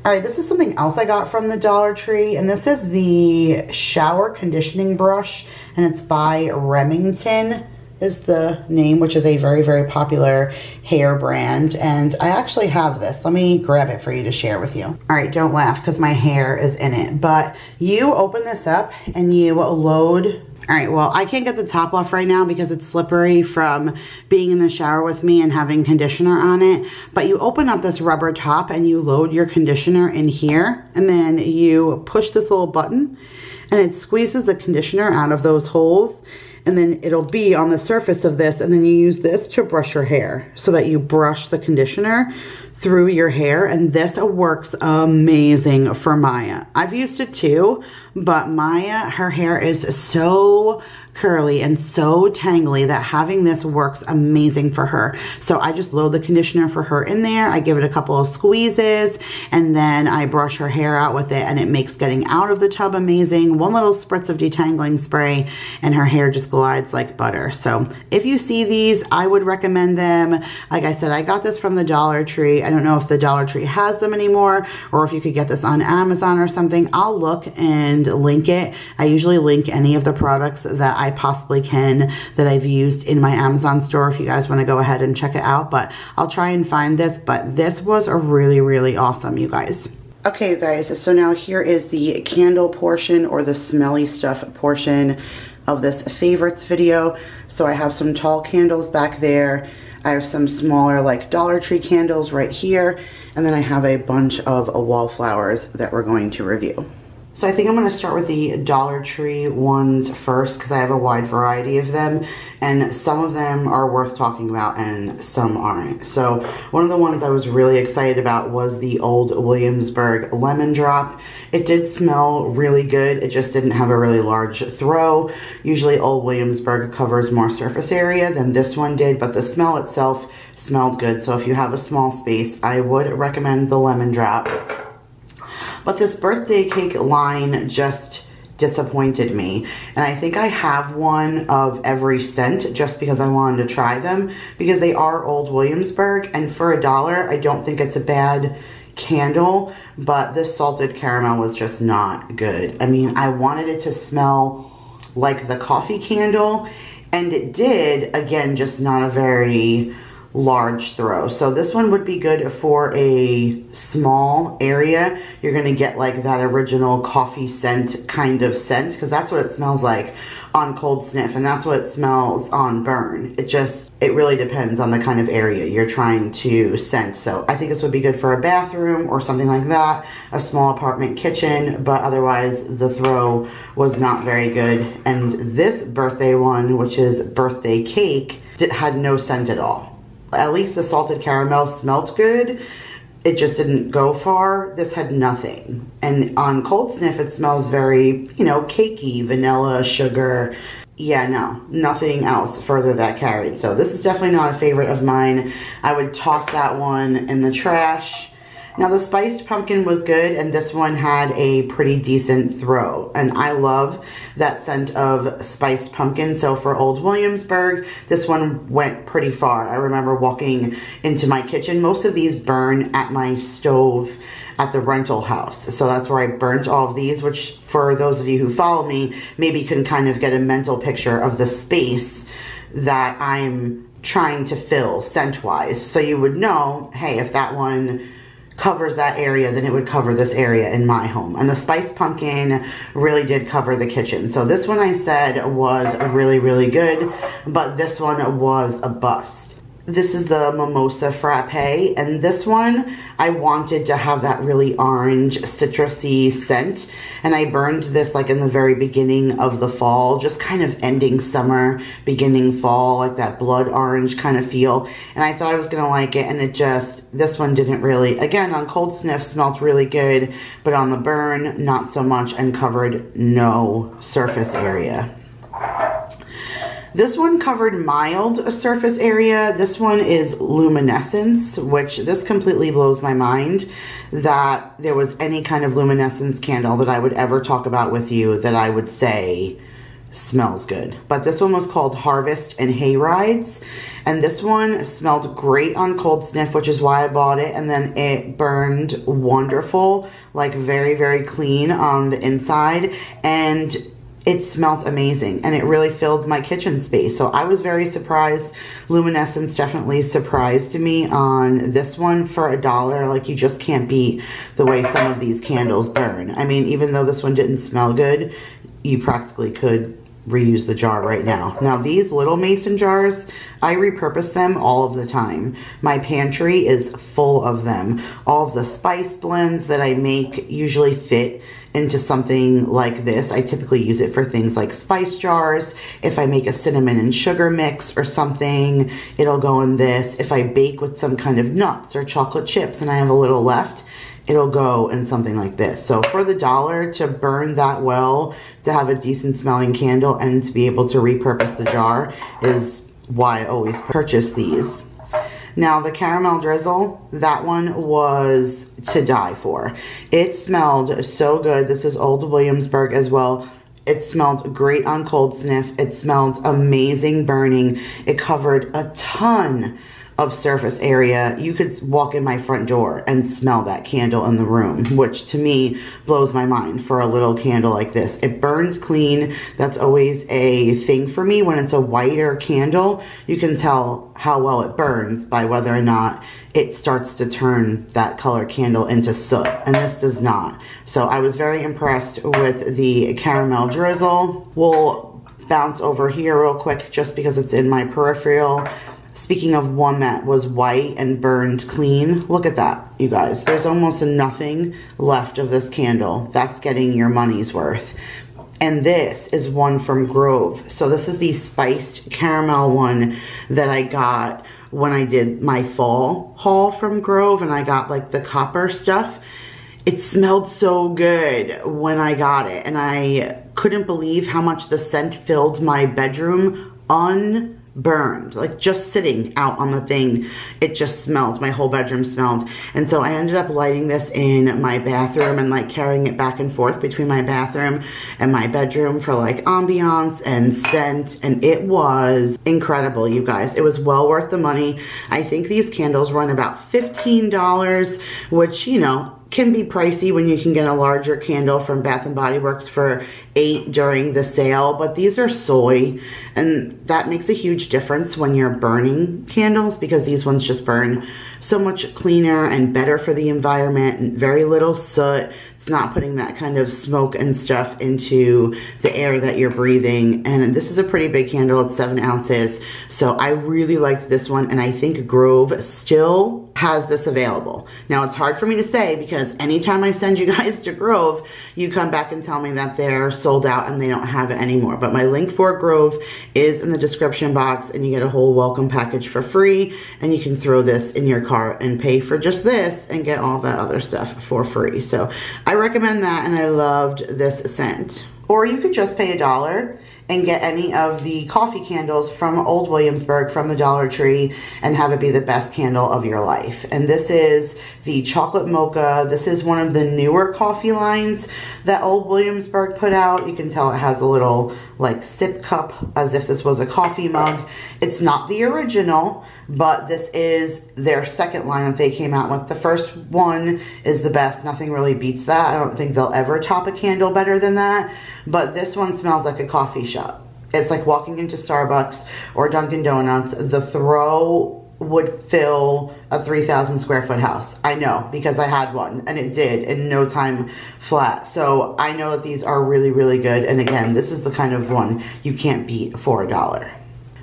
All right, this is something else I got from the Dollar Tree, and this is the shower conditioning brush, and it's by Remington is the name, which is a very, very popular hair brand. And I actually have this. Let me grab it for you to share with you. All right, don't laugh because my hair is in it. But you open this up and you load all right, well, I can't get the top off right now because it's slippery from being in the shower with me and having conditioner on it. But you open up this rubber top and you load your conditioner in here. And then you push this little button and it squeezes the conditioner out of those holes and then it'll be on the surface of this and then you use this to brush your hair so that you brush the conditioner through your hair and this works amazing for Maya. I've used it too, but Maya, her hair is so curly and so tangly that having this works amazing for her. So I just load the conditioner for her in there. I give it a couple of squeezes and then I brush her hair out with it and it makes getting out of the tub amazing. One little spritz of detangling spray and her hair just glides like butter. So if you see these, I would recommend them. Like I said, I got this from the Dollar Tree. I don't know if the Dollar Tree has them anymore or if you could get this on Amazon or something. I'll look and link it. I usually link any of the products that I possibly can that I've used in my Amazon store if you guys want to go ahead and check it out. But I'll try and find this. But this was a really, really awesome, you guys. Okay, you guys, so now here is the candle portion or the smelly stuff portion of this favorites video. So I have some tall candles back there. I have some smaller like Dollar Tree candles right here. And then I have a bunch of wallflowers that we're going to review. So I think I'm going to start with the Dollar Tree ones first because I have a wide variety of them and some of them are worth talking about and some aren't. So one of the ones I was really excited about was the Old Williamsburg Lemon Drop. It did smell really good. It just didn't have a really large throw. Usually Old Williamsburg covers more surface area than this one did, but the smell itself smelled good. So if you have a small space, I would recommend the Lemon Drop. But this birthday cake line just disappointed me. And I think I have one of every scent just because I wanted to try them because they are Old Williamsburg. And for a dollar, I don't think it's a bad candle, but this salted caramel was just not good. I mean, I wanted it to smell like the coffee candle and it did, again, just not a very large throw. So this one would be good for a small area. You're going to get like that original coffee scent kind of scent because that's what it smells like on cold sniff and that's what it smells on burn. It just, it really depends on the kind of area you're trying to scent. So I think this would be good for a bathroom or something like that, a small apartment kitchen, but otherwise the throw was not very good. And this birthday one, which is birthday cake, it had no scent at all at least the salted caramel smelt good. It just didn't go far. This had nothing. And on cold sniff, it smells very, you know, cakey, vanilla, sugar. Yeah, no, nothing else further that carried. So this is definitely not a favorite of mine. I would toss that one in the trash. Now the spiced pumpkin was good and this one had a pretty decent throw. And I love that scent of spiced pumpkin. So for Old Williamsburg, this one went pretty far. I remember walking into my kitchen. Most of these burn at my stove at the rental house. So that's where I burnt all of these, which for those of you who follow me, maybe can kind of get a mental picture of the space that I'm trying to fill scent-wise. So you would know, hey, if that one covers that area, then it would cover this area in my home. And the spiced pumpkin really did cover the kitchen. So this one I said was really, really good, but this one was a bust. This is the Mimosa Frappe, and this one, I wanted to have that really orange, citrusy scent, and I burned this like in the very beginning of the fall, just kind of ending summer, beginning fall, like that blood orange kind of feel, and I thought I was gonna like it, and it just, this one didn't really, again, on cold sniff, smelled really good, but on the burn, not so much, and covered no surface area. This one covered mild surface area. This one is luminescence, which this completely blows my mind that there was any kind of luminescence candle that I would ever talk about with you that I would say smells good. But this one was called Harvest and Hay Rides. And this one smelled great on cold sniff, which is why I bought it. And then it burned wonderful, like very, very clean on the inside. And it smelt amazing and it really filled my kitchen space. So I was very surprised. Luminescence definitely surprised me on this one for a dollar. Like you just can't beat the way some of these candles burn. I mean, even though this one didn't smell good, you practically could reuse the jar right now. Now these little mason jars, I repurpose them all of the time. My pantry is full of them. All of the spice blends that I make usually fit into something like this. I typically use it for things like spice jars. If I make a cinnamon and sugar mix or something, it'll go in this. If I bake with some kind of nuts or chocolate chips and I have a little left, it'll go in something like this. So for the dollar to burn that well, to have a decent smelling candle and to be able to repurpose the jar is why I always purchase these. Now the caramel drizzle, that one was to die for. It smelled so good. This is Old Williamsburg as well. It smelled great on cold sniff. It smelled amazing burning. It covered a ton of surface area, you could walk in my front door and smell that candle in the room, which to me blows my mind for a little candle like this. It burns clean. That's always a thing for me. When it's a whiter candle, you can tell how well it burns by whether or not it starts to turn that color candle into soot. And this does not. So I was very impressed with the caramel drizzle. We'll bounce over here real quick just because it's in my peripheral. Speaking of one that was white and burned clean, look at that, you guys. There's almost nothing left of this candle. That's getting your money's worth. And this is one from Grove. So this is the spiced caramel one that I got when I did my fall haul from Grove and I got like the copper stuff. It smelled so good when I got it and I couldn't believe how much the scent filled my bedroom un burned. Like just sitting out on the thing it just smelled. My whole bedroom smelled. And so I ended up lighting this in my bathroom and like carrying it back and forth between my bathroom and my bedroom for like ambiance and scent. And it was incredible you guys. It was well worth the money. I think these candles run about $15 which you know can be pricey when you can get a larger candle from Bath & Body Works for eight during the sale, but these are soy and that makes a huge difference when you're burning candles because these ones just burn so much cleaner and better for the environment and very little soot. It's not putting that kind of smoke and stuff into the air that you're breathing. And this is a pretty big candle, it's seven ounces. So I really liked this one and I think Grove still has this available. Now it's hard for me to say because anytime I send you guys to Grove, you come back and tell me that they're sold out and they don't have it anymore. But my link for Grove is in the description box and you get a whole welcome package for free and you can throw this in your car and pay for just this and get all that other stuff for free. So I recommend that and I loved this scent. Or you could just pay a dollar and get any of the coffee candles from Old Williamsburg from the Dollar Tree and have it be the best candle of your life. And this is the chocolate mocha. This is one of the newer coffee lines that Old Williamsburg put out. You can tell it has a little like sip cup as if this was a coffee mug. It's not the original, but this is their second line that they came out with. The first one is the best. Nothing really beats that. I don't think they'll ever top a candle better than that. But this one smells like a coffee shop. It's like walking into Starbucks or Dunkin' Donuts. The throw would fill a 3,000 square foot house. I know because I had one and it did in no time flat. So I know that these are really, really good. And again, this is the kind of one you can't beat for a dollar.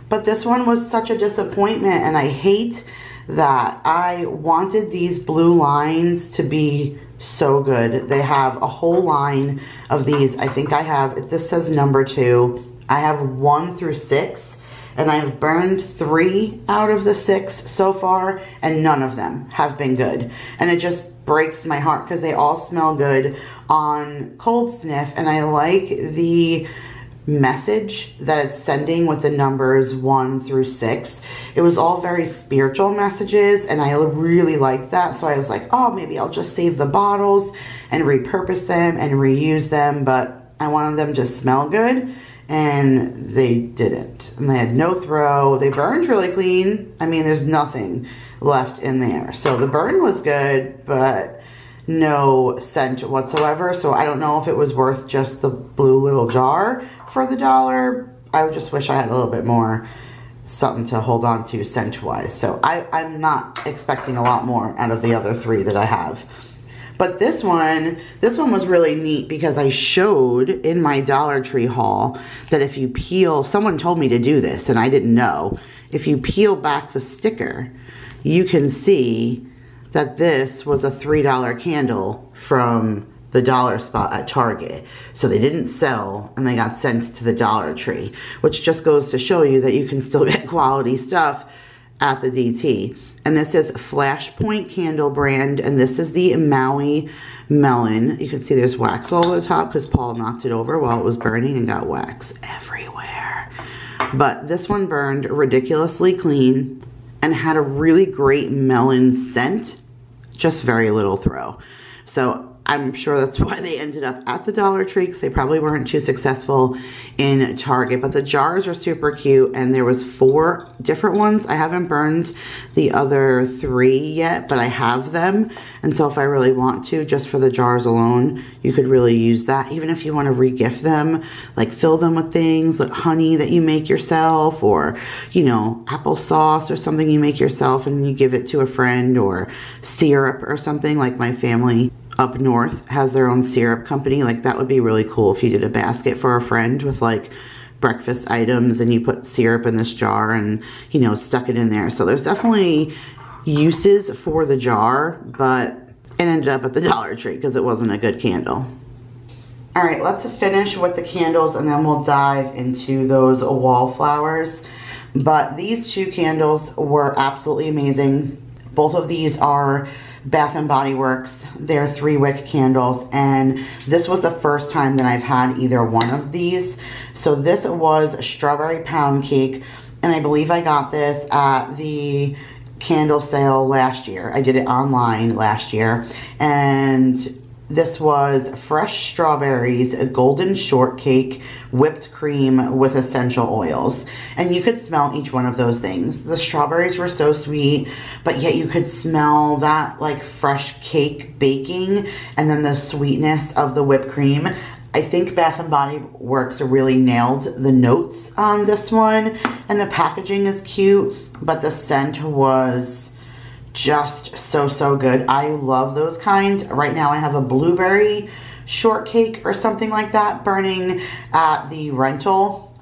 But this one was such a disappointment and I hate that I wanted these blue lines to be so good. They have a whole line of these. I think I have, this says number two. I have one through six and I've burned three out of the six so far and none of them have been good. And it just breaks my heart because they all smell good on cold sniff and I like the message that it's sending with the numbers one through six. It was all very spiritual messages and I really liked that. So I was like, oh, maybe I'll just save the bottles and repurpose them and reuse them. But I wanted them to smell good and they didn't. And they had no throw. They burned really clean. I mean, there's nothing left in there. So the burn was good, but no scent whatsoever. So I don't know if it was worth just the blue little jar for the dollar. I just wish I had a little bit more something to hold on to scent wise. So I, I'm not expecting a lot more out of the other three that I have. But this one, this one was really neat because I showed in my Dollar Tree haul that if you peel, someone told me to do this and I didn't know. If you peel back the sticker, you can see that this was a $3 candle from the dollar spot at Target. So they didn't sell and they got sent to the Dollar Tree, which just goes to show you that you can still get quality stuff at the DT. And this is Flashpoint Candle brand, and this is the Maui Melon. You can see there's wax all over the top because Paul knocked it over while it was burning and got wax everywhere. But this one burned ridiculously clean and had a really great melon scent, just very little throw. So I'm sure that's why they ended up at the Dollar Tree because they probably weren't too successful in Target. But the jars are super cute and there was four different ones. I haven't burned the other three yet, but I have them. And so if I really want to, just for the jars alone, you could really use that. Even if you want to regift them, like fill them with things like honey that you make yourself or, you know, applesauce or something you make yourself and you give it to a friend or syrup or something like my family up north has their own syrup company. Like that would be really cool if you did a basket for a friend with like breakfast items and you put syrup in this jar and, you know, stuck it in there. So there's definitely uses for the jar, but it ended up at the Dollar Tree because it wasn't a good candle. All right, let's finish with the candles and then we'll dive into those wallflowers. But these two candles were absolutely amazing. Both of these are Bath and Body Works. They're three wick candles and this was the first time that I've had either one of these. So this was a strawberry pound cake and I believe I got this at the candle sale last year. I did it online last year and this was fresh strawberries, a golden shortcake, whipped cream with essential oils. And you could smell each one of those things. The strawberries were so sweet, but yet you could smell that like fresh cake baking and then the sweetness of the whipped cream. I think Bath Body Works really nailed the notes on this one. And the packaging is cute, but the scent was just so, so good. I love those kind. Right now I have a blueberry shortcake or something like that burning at the rental.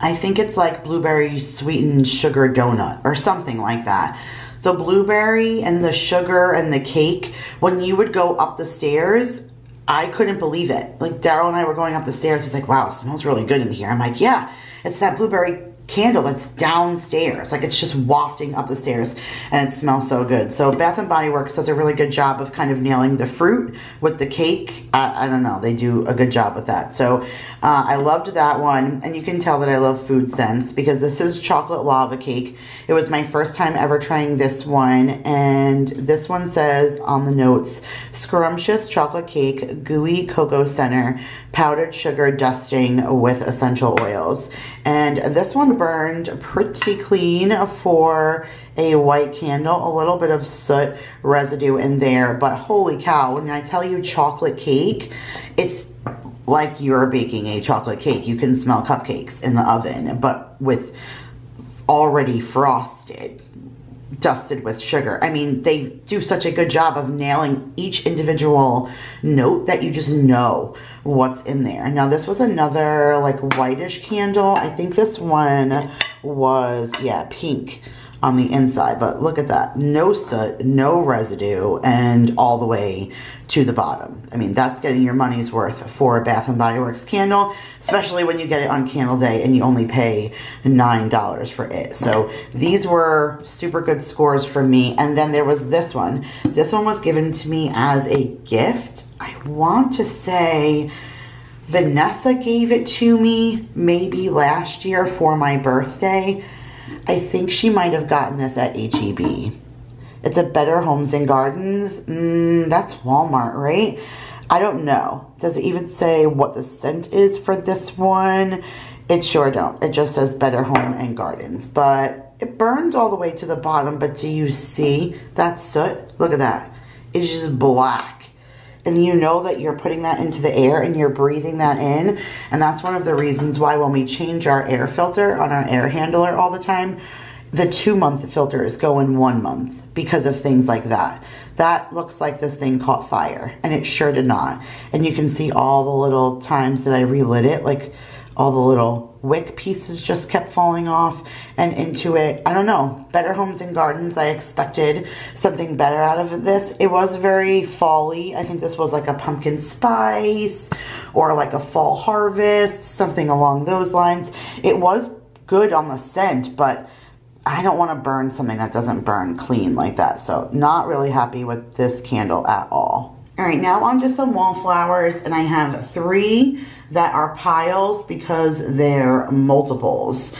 I think it's like blueberry sweetened sugar donut or something like that. The blueberry and the sugar and the cake, when you would go up the stairs, I couldn't believe it. Like Daryl and I were going up the stairs. He's like, wow, it smells really good in here. I'm like, yeah, it's that blueberry candle that's downstairs. Like it's just wafting up the stairs and it smells so good. So Bath and Body Works does a really good job of kind of nailing the fruit with the cake. I, I don't know. They do a good job with that. So uh, I loved that one. And you can tell that I love food scents because this is chocolate lava cake. It was my first time ever trying this one. And this one says on the notes, scrumptious chocolate cake, gooey cocoa center, powdered sugar dusting with essential oils. And this one burned pretty clean for a white candle, a little bit of soot residue in there, but holy cow, when I tell you chocolate cake, it's like you're baking a chocolate cake. You can smell cupcakes in the oven, but with already frosted dusted with sugar. I mean, they do such a good job of nailing each individual note that you just know what's in there. Now, this was another like whitish candle. I think this one was, yeah, pink on the inside. But look at that. No soot, no residue, and all the way to the bottom. I mean, that's getting your money's worth for a Bath & Body Works candle, especially when you get it on candle day and you only pay $9 for it. So these were super good scores for me. And then there was this one. This one was given to me as a gift. I want to say... Vanessa gave it to me maybe last year for my birthday. I think she might have gotten this at HEB. It's a Better Homes and Gardens. Mm, that's Walmart, right? I don't know. Does it even say what the scent is for this one? It sure don't. It just says Better Home and Gardens. But it burns all the way to the bottom. But do you see that soot? Look at that. It's just black and you know that you're putting that into the air and you're breathing that in. And that's one of the reasons why when we change our air filter on our air handler all the time, the two month filter is going one month because of things like that. That looks like this thing caught fire and it sure did not. And you can see all the little times that I relit it, like all the little wick pieces just kept falling off and into it. I don't know. Better Homes and Gardens, I expected something better out of this. It was very fall-y. I think this was like a pumpkin spice or like a fall harvest, something along those lines. It was good on the scent, but I don't want to burn something that doesn't burn clean like that. So not really happy with this candle at all. All right, now on to some wallflowers, and I have three that are piles because they're multiples.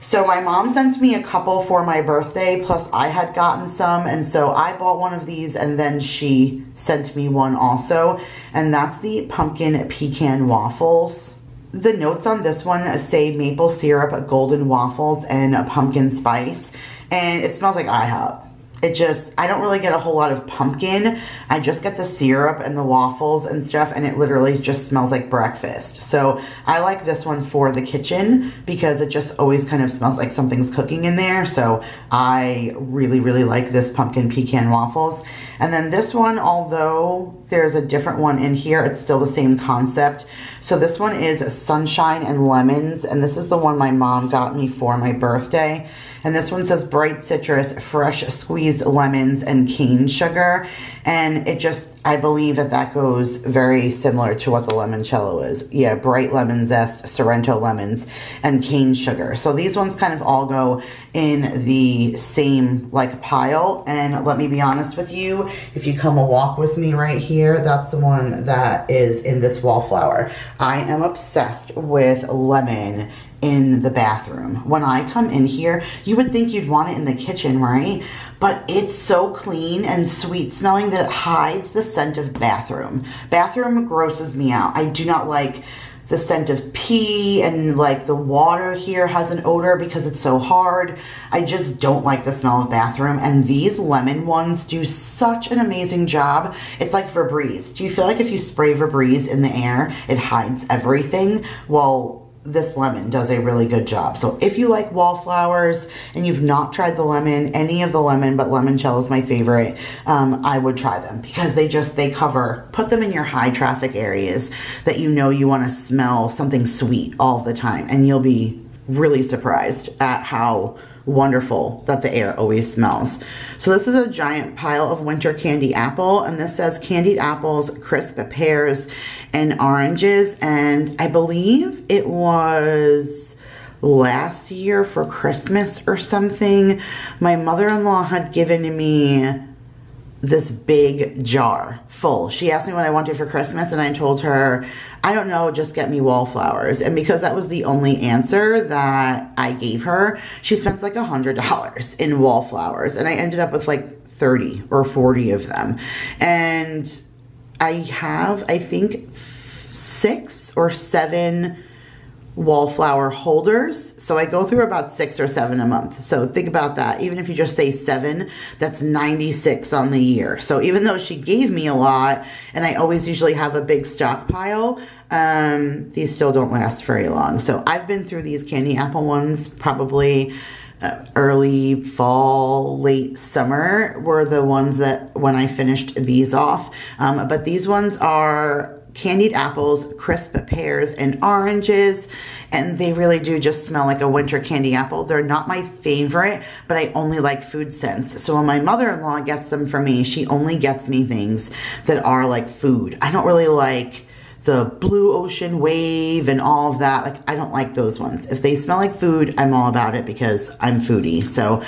So my mom sent me a couple for my birthday, plus I had gotten some, and so I bought one of these, and then she sent me one also, and that's the pumpkin pecan waffles. The notes on this one say maple syrup, golden waffles, and pumpkin spice, and it smells like IHOP it just, I don't really get a whole lot of pumpkin. I just get the syrup and the waffles and stuff, and it literally just smells like breakfast. So I like this one for the kitchen because it just always kind of smells like something's cooking in there. So I really, really like this pumpkin pecan waffles. And then this one, although there's a different one in here, it's still the same concept. So this one is sunshine and lemons, and this is the one my mom got me for my birthday. And this one says bright citrus, fresh squeezed lemons, and cane sugar. And it just, I believe that that goes very similar to what the limoncello is. Yeah, bright lemon zest, Sorrento lemons, and cane sugar. So these ones kind of all go in the same like pile. And let me be honest with you, if you come a walk with me right here, that's the one that is in this wallflower. I am obsessed with lemon in the bathroom. When I come in here, you would think you'd want it in the kitchen, right? But it's so clean and sweet smelling that it hides the scent of bathroom. Bathroom grosses me out. I do not like the scent of pee and like the water here has an odor because it's so hard. I just don't like the smell of bathroom and these lemon ones do such an amazing job. It's like Febreze. Do you feel like if you spray Febreze in the air, it hides everything? Well, this lemon does a really good job. So if you like wallflowers and you've not tried the lemon, any of the lemon, but limoncello is my favorite, um, I would try them because they just, they cover, put them in your high traffic areas that you know you want to smell something sweet all the time and you'll be really surprised at how wonderful that the air always smells. So this is a giant pile of winter candy apple and this says candied apples, crisp pears, and oranges. And I believe it was last year for Christmas or something. My mother-in-law had given me this big jar full. She asked me what I wanted for Christmas and I told her, I don't know, just get me wallflowers. And because that was the only answer that I gave her, she spent like a $100 in wallflowers. And I ended up with like 30 or 40 of them. And I have, I think, six or seven wallflower holders. So I go through about six or seven a month. So think about that. Even if you just say seven, that's 96 on the year. So even though she gave me a lot and I always usually have a big stockpile, um, these still don't last very long. So I've been through these candy apple ones probably uh, early fall, late summer were the ones that when I finished these off. Um, but these ones are candied apples, crisp pears, and oranges. And they really do just smell like a winter candy apple. They're not my favorite, but I only like food scents. So when my mother-in-law gets them for me, she only gets me things that are like food. I don't really like the blue ocean wave and all of that. Like, I don't like those ones. If they smell like food, I'm all about it because I'm foodie. So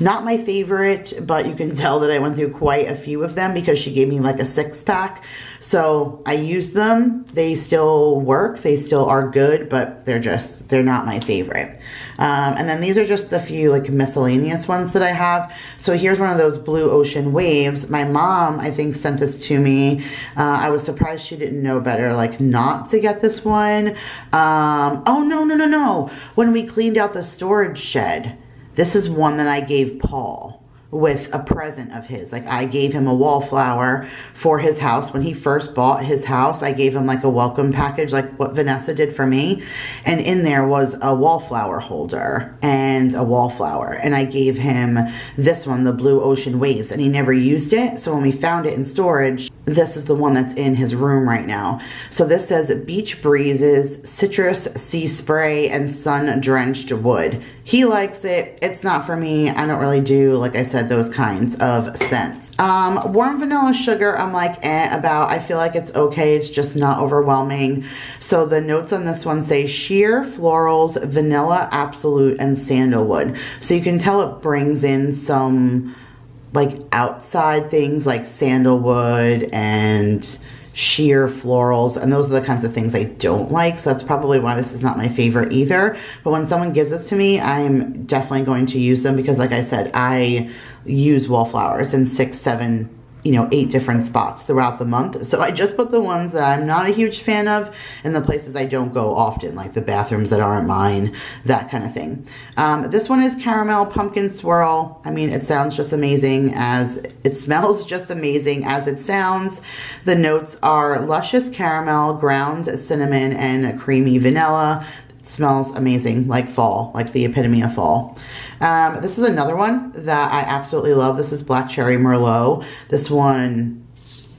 not my favorite, but you can tell that I went through quite a few of them because she gave me like a six pack. So I use them. They still work. They still are good, but they're just, they're not my favorite. Um, and then these are just the few like miscellaneous ones that I have. So here's one of those blue ocean waves. My mom, I think, sent this to me. Uh, I was surprised she didn't know better, like not to get this one. Um, oh, no, no, no, no. When we cleaned out the storage shed, this is one that I gave Paul with a present of his. Like I gave him a wallflower for his house. When he first bought his house, I gave him like a welcome package, like what Vanessa did for me. And in there was a wallflower holder and a wallflower. And I gave him this one, the Blue Ocean Waves, and he never used it. So when we found it in storage, this is the one that's in his room right now. So this says beach breezes, citrus sea spray, and sun drenched wood. He likes it. It's not for me. I don't really do, like I said, those kinds of scents. Um, warm vanilla sugar, I'm like eh about. I feel like it's okay. It's just not overwhelming. So the notes on this one say sheer, florals, vanilla, absolute, and sandalwood. So you can tell it brings in some like outside things like sandalwood and sheer florals and those are the kinds of things I don't like so that's probably why this is not my favorite either. But when someone gives this to me I'm definitely going to use them because like I said I use wallflowers in six seven you know, eight different spots throughout the month. So I just put the ones that I'm not a huge fan of in the places I don't go often, like the bathrooms that aren't mine, that kind of thing. Um, this one is caramel pumpkin swirl. I mean, it sounds just amazing as it smells just amazing as it sounds. The notes are luscious caramel, ground cinnamon, and creamy vanilla smells amazing, like fall, like the epitome of fall. Um, this is another one that I absolutely love. This is Black Cherry Merlot. This one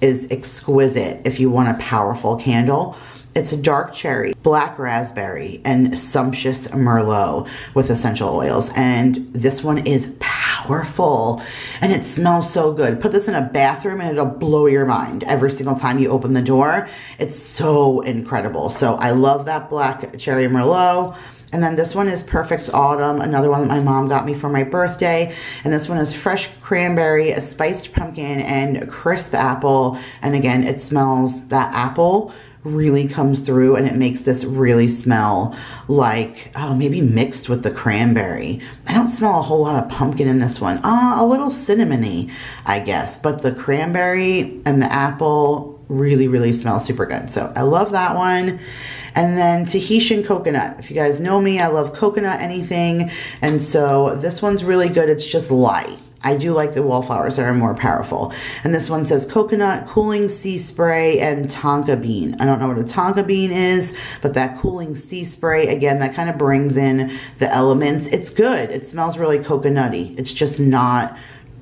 is exquisite if you want a powerful candle. It's a dark cherry, black raspberry, and sumptuous Merlot with essential oils. And this one is powerful and it smells so good. Put this in a bathroom and it'll blow your mind every single time you open the door. It's so incredible. So I love that black cherry Merlot. And then this one is Perfect Autumn, another one that my mom got me for my birthday. And this one is fresh cranberry, a spiced pumpkin, and a crisp apple. And again, it smells that apple really comes through and it makes this really smell like, oh, maybe mixed with the cranberry. I don't smell a whole lot of pumpkin in this one. Ah, uh, a little cinnamony, I guess. But the cranberry and the apple really, really smell super good. So I love that one. And then Tahitian coconut. If you guys know me, I love coconut anything. And so this one's really good. It's just light. I do like the wallflowers that are more powerful. And this one says coconut, cooling sea spray, and tonka bean. I don't know what a tonka bean is, but that cooling sea spray, again, that kind of brings in the elements. It's good. It smells really coconutty. It's just not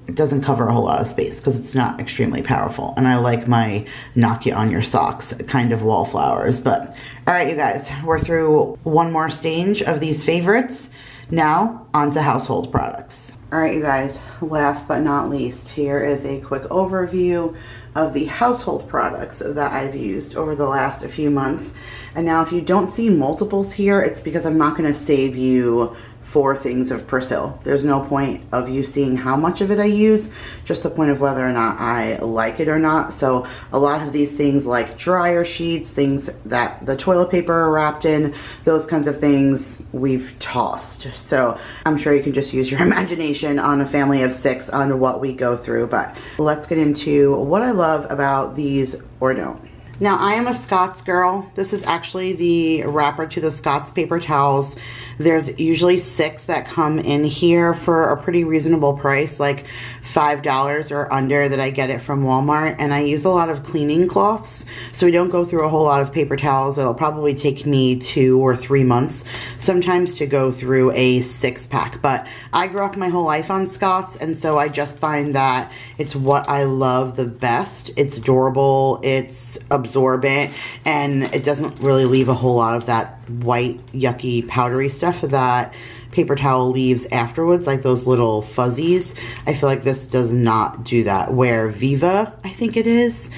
it doesn't cover a whole lot of space because it's not extremely powerful. And I like my knock you on your socks kind of wallflowers. But all right, you guys, we're through one more stage of these favorites. Now, on to household products. All right, you guys, last but not least, here is a quick overview of the household products that I've used over the last few months. And now if you don't see multiples here, it's because I'm not gonna save you four things of Persil. There's no point of you seeing how much of it I use, just the point of whether or not I like it or not. So a lot of these things like dryer sheets, things that the toilet paper are wrapped in, those kinds of things we've tossed. So I'm sure you can just use your imagination on a family of six on what we go through. But let's get into what I love about these or don't. Now I am a Scott's girl. This is actually the wrapper to the Scott's paper towels. There's usually six that come in here for a pretty reasonable price, like $5 or under that I get it from Walmart. And I use a lot of cleaning cloths, so we don't go through a whole lot of paper towels. It'll probably take me two or three months sometimes to go through a six pack. But I grew up my whole life on Scott's, and so I just find that it's what I love the best. It's durable, it's absorbent, and it doesn't really leave a whole lot of that white, yucky, powdery stuff that paper towel leaves afterwards, like those little fuzzies. I feel like this does not do that. Where Viva, I think it is,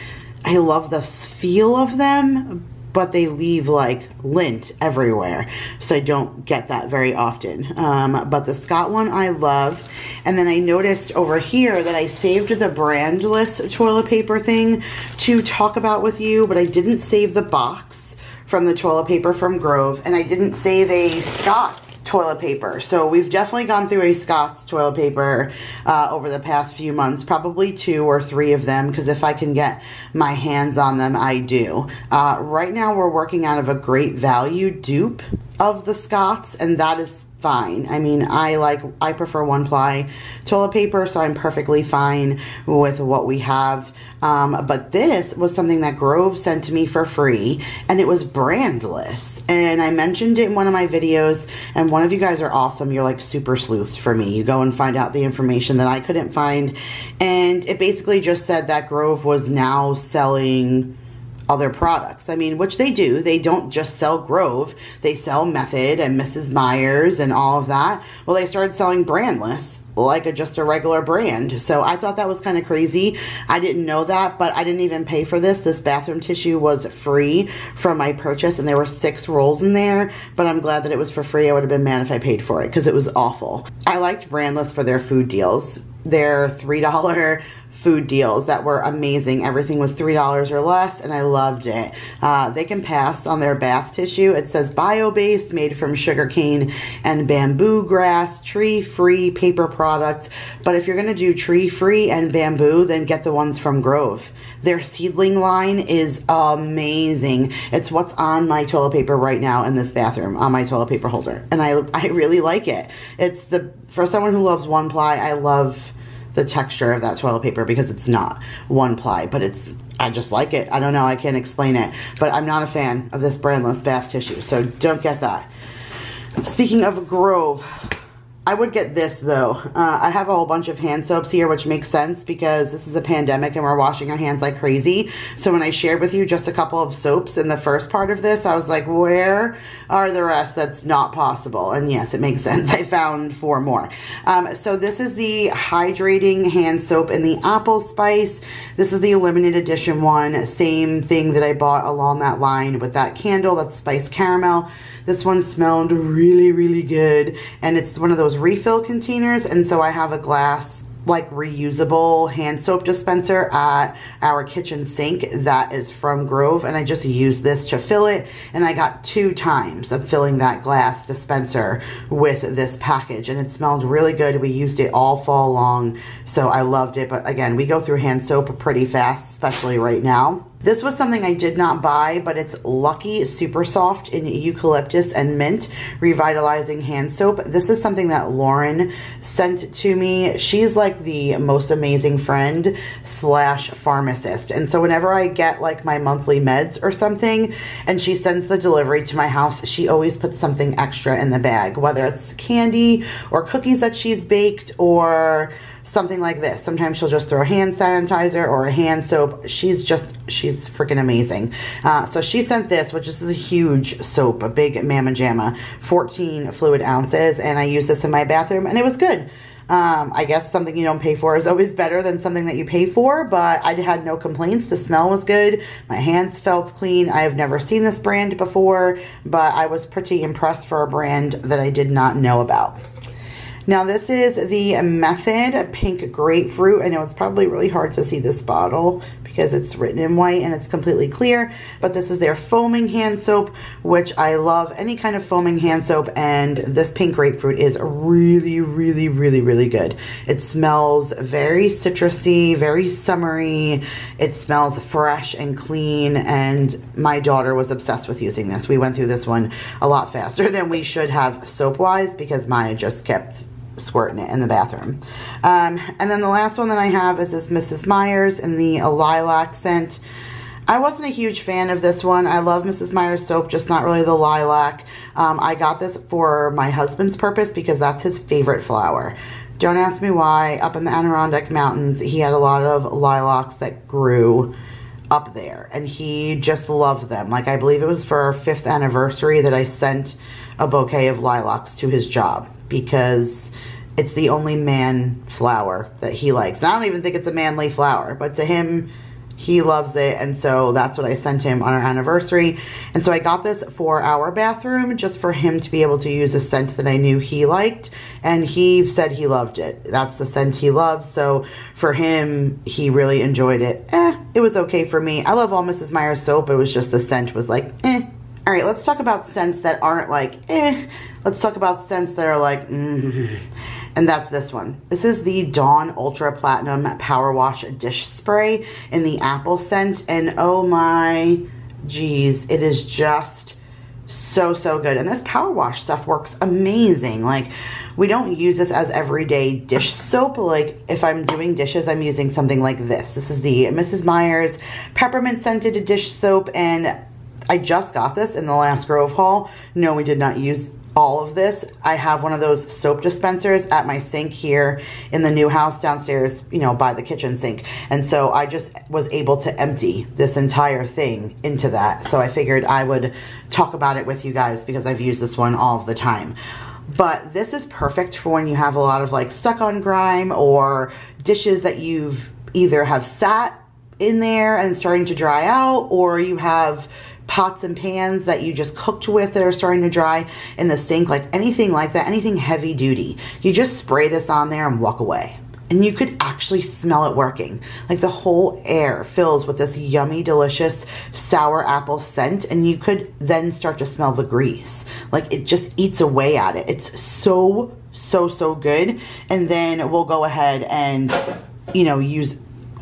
I love the feel of them, but they leave like lint everywhere. So I don't get that very often. Um, but the Scott one I love. And then I noticed over here that I saved the brandless toilet paper thing to talk about with you, but I didn't save the box from the toilet paper from Grove, and I didn't save a Scott toilet paper. So we've definitely gone through a Scott's toilet paper uh, over the past few months, probably two or three of them, because if I can get my hands on them, I do. Uh, right now we're working out of a great value dupe of the Scott's, and that is fine. I mean, I like, I prefer one ply toilet paper, so I'm perfectly fine with what we have. Um, but this was something that Grove sent to me for free, and it was brandless. And I mentioned it in one of my videos, and one of you guys are awesome. You're like super sleuths for me. You go and find out the information that I couldn't find. And it basically just said that Grove was now selling other products. I mean, which they do. They don't just sell Grove. They sell Method and Mrs. Meyers and all of that. Well, they started selling brandless like a just a regular brand. So I thought that was kind of crazy. I didn't know that, but I didn't even pay for this. This bathroom tissue was free from my purchase and there were six rolls in there, but I'm glad that it was for free. I would have been mad if I paid for it because it was awful. I liked brandless for their food deals. Their $3 food deals that were amazing. Everything was $3 or less, and I loved it. Uh, they can pass on their bath tissue. It says bio based, made from sugarcane and bamboo grass, tree free paper products. But if you're going to do tree free and bamboo, then get the ones from Grove. Their seedling line is amazing. It's what's on my toilet paper right now in this bathroom on my toilet paper holder. And I, I really like it. It's the, for someone who loves one ply, I love the texture of that toilet paper because it's not one ply, but it's I just like it. I don't know, I can't explain it. But I'm not a fan of this brandless bath tissue, so don't get that. Speaking of Grove, I would get this though. Uh, I have a whole bunch of hand soaps here, which makes sense because this is a pandemic and we're washing our hands like crazy. So when I shared with you just a couple of soaps in the first part of this, I was like, where are the rest? That's not possible. And yes, it makes sense. I found four more. Um, so this is the hydrating hand soap in the apple spice. This is the limited edition one. Same thing that I bought along that line with that candle. That's spice caramel. This one smelled really, really good. And it's one of those refill containers. And so I have a glass like reusable hand soap dispenser at our kitchen sink that is from Grove and I just used this to fill it and I got two times of filling that glass dispenser with this package and it smelled really good. We used it all fall long so I loved it but again we go through hand soap pretty fast especially right now. This was something I did not buy, but it's Lucky Super Soft in Eucalyptus and Mint Revitalizing Hand Soap. This is something that Lauren sent to me. She's like the most amazing friend slash pharmacist. And so whenever I get like my monthly meds or something and she sends the delivery to my house, she always puts something extra in the bag, whether it's candy or cookies that she's baked or something like this. Sometimes she'll just throw a hand sanitizer or a hand soap. She's just, she's freaking amazing. Uh, so she sent this, which is a huge soap, a big Mama Jamma, 14 fluid ounces. And I used this in my bathroom and it was good. Um, I guess something you don't pay for is always better than something that you pay for, but I had no complaints. The smell was good. My hands felt clean. I have never seen this brand before, but I was pretty impressed for a brand that I did not know about. Now this is the Method Pink Grapefruit. I know it's probably really hard to see this bottle because it's written in white and it's completely clear, but this is their foaming hand soap, which I love any kind of foaming hand soap, and this pink grapefruit is really, really, really, really good. It smells very citrusy, very summery. It smells fresh and clean, and my daughter was obsessed with using this. We went through this one a lot faster than we should have soap-wise because Maya just kept squirting it in the bathroom. Um, and then the last one that I have is this Mrs. Meyers in the lilac scent. I wasn't a huge fan of this one. I love Mrs. Meyer's soap, just not really the lilac. Um, I got this for my husband's purpose because that's his favorite flower. Don't ask me why. Up in the Adirondack Mountains, he had a lot of lilacs that grew up there. And he just loved them. Like, I believe it was for our fifth anniversary that I sent a bouquet of lilacs to his job because it's the only man flower that he likes. And I don't even think it's a manly flower, but to him, he loves it. And so that's what I sent him on our anniversary. And so I got this for our bathroom just for him to be able to use a scent that I knew he liked. And he said he loved it. That's the scent he loves. So for him, he really enjoyed it. Eh, it was okay for me. I love all Mrs. Meyer's soap. It was just the scent was like, eh, all right, let's talk about scents that aren't like, eh. Let's talk about scents that are like, mm. And that's this one. This is the Dawn Ultra Platinum Power Wash Dish Spray in the apple scent. And oh my geez, it is just so, so good. And this power wash stuff works amazing. Like, we don't use this as everyday dish soap. Like, if I'm doing dishes, I'm using something like this. This is the Mrs. Meyer's Peppermint Scented Dish Soap. And I just got this in the last Grove haul. No, we did not use all of this. I have one of those soap dispensers at my sink here in the new house downstairs, you know, by the kitchen sink. And so I just was able to empty this entire thing into that. So I figured I would talk about it with you guys because I've used this one all of the time. But this is perfect for when you have a lot of like stuck on grime or dishes that you've either have sat in there and starting to dry out or you have pots and pans that you just cooked with that are starting to dry in the sink, like anything like that, anything heavy duty. You just spray this on there and walk away. and you could actually smell it working. Like the whole air fills with this yummy, delicious sour apple scent, and you could then start to smell the grease. Like it just eats away at it. It's so, so, so good. And then we'll go ahead and, you know, use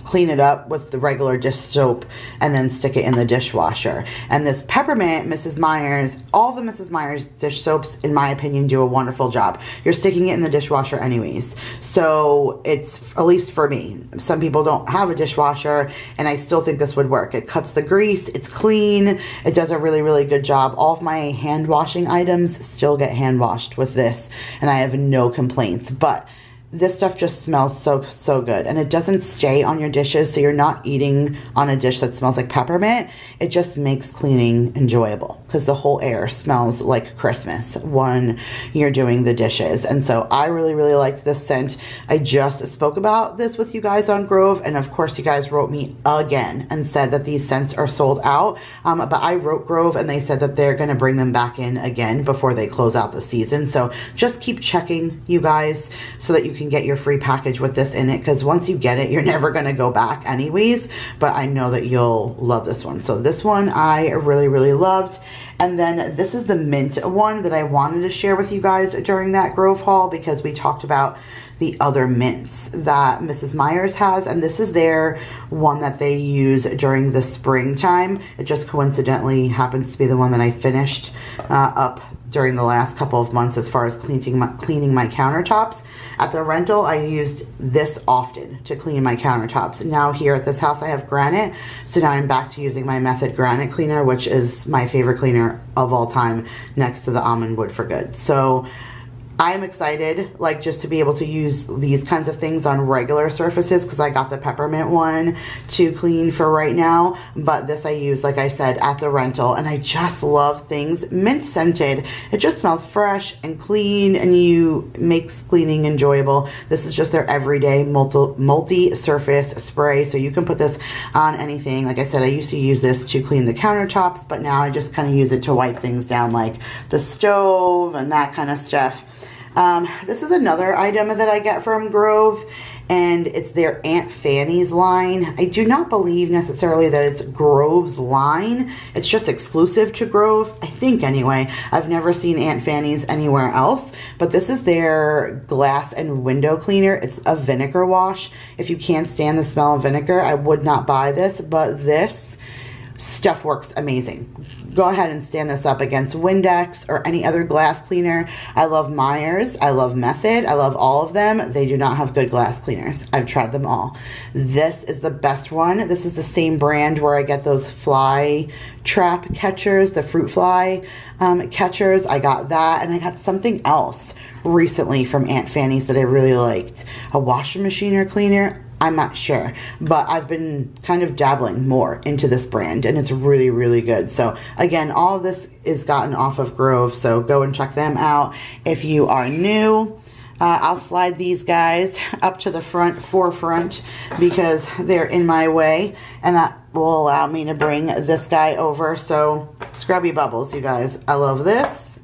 clean it up with the regular dish soap and then stick it in the dishwasher. And this peppermint Mrs. Meyer's, all the Mrs. Meyer's dish soaps, in my opinion, do a wonderful job. You're sticking it in the dishwasher anyways. So it's, at least for me, some people don't have a dishwasher and I still think this would work. It cuts the grease, it's clean, it does a really, really good job. All of my hand washing items still get hand washed with this and I have no complaints. But this stuff just smells so, so good. And it doesn't stay on your dishes, so you're not eating on a dish that smells like peppermint. It just makes cleaning enjoyable because the whole air smells like Christmas when you're doing the dishes. And so I really, really like this scent. I just spoke about this with you guys on Grove. And of course, you guys wrote me again and said that these scents are sold out. Um, but I wrote Grove and they said that they're going to bring them back in again before they close out the season. So just keep checking, you guys, so that you can get your free package with this in it because once you get it, you're never going to go back anyways. But I know that you'll love this one. So this one I really, really loved. And then this is the mint one that I wanted to share with you guys during that Grove haul because we talked about the other mints that Mrs. Meyer's has. And this is their one that they use during the springtime. It just coincidentally happens to be the one that I finished uh, up during the last couple of months as far as cleaning my, cleaning my countertops. At the rental, I used this often to clean my countertops. Now here at this house, I have granite. So now I'm back to using my Method Granite Cleaner, which is my favorite cleaner of all time next to the Almond Wood for Good. So I'm excited, like, just to be able to use these kinds of things on regular surfaces because I got the peppermint one to clean for right now. But this I use, like I said, at the rental. And I just love things mint scented. It just smells fresh and clean and you makes cleaning enjoyable. This is just their everyday multi-surface spray. So you can put this on anything. Like I said, I used to use this to clean the countertops, but now I just kind of use it to wipe things down like the stove and that kind of stuff. Um, this is another item that I get from Grove and it's their Aunt Fannie's line. I do not believe necessarily that it's Grove's line. It's just exclusive to Grove, I think anyway. I've never seen Aunt Fannie's anywhere else, but this is their glass and window cleaner. It's a vinegar wash. If you can't stand the smell of vinegar, I would not buy this, but this stuff works amazing go ahead and stand this up against Windex or any other glass cleaner. I love Meyers, I love Method. I love all of them. They do not have good glass cleaners. I've tried them all. This is the best one. This is the same brand where I get those fly trap catchers, the fruit fly um, catchers. I got that and I got something else recently from Aunt Fannie's that I really liked. A washing machine or cleaner. I'm not sure, but I've been kind of dabbling more into this brand and it's really, really good. So again, all of this is gotten off of Grove, so go and check them out. If you are new, uh, I'll slide these guys up to the front forefront because they're in my way and that will allow me to bring this guy over. So Scrubby Bubbles, you guys. I love this.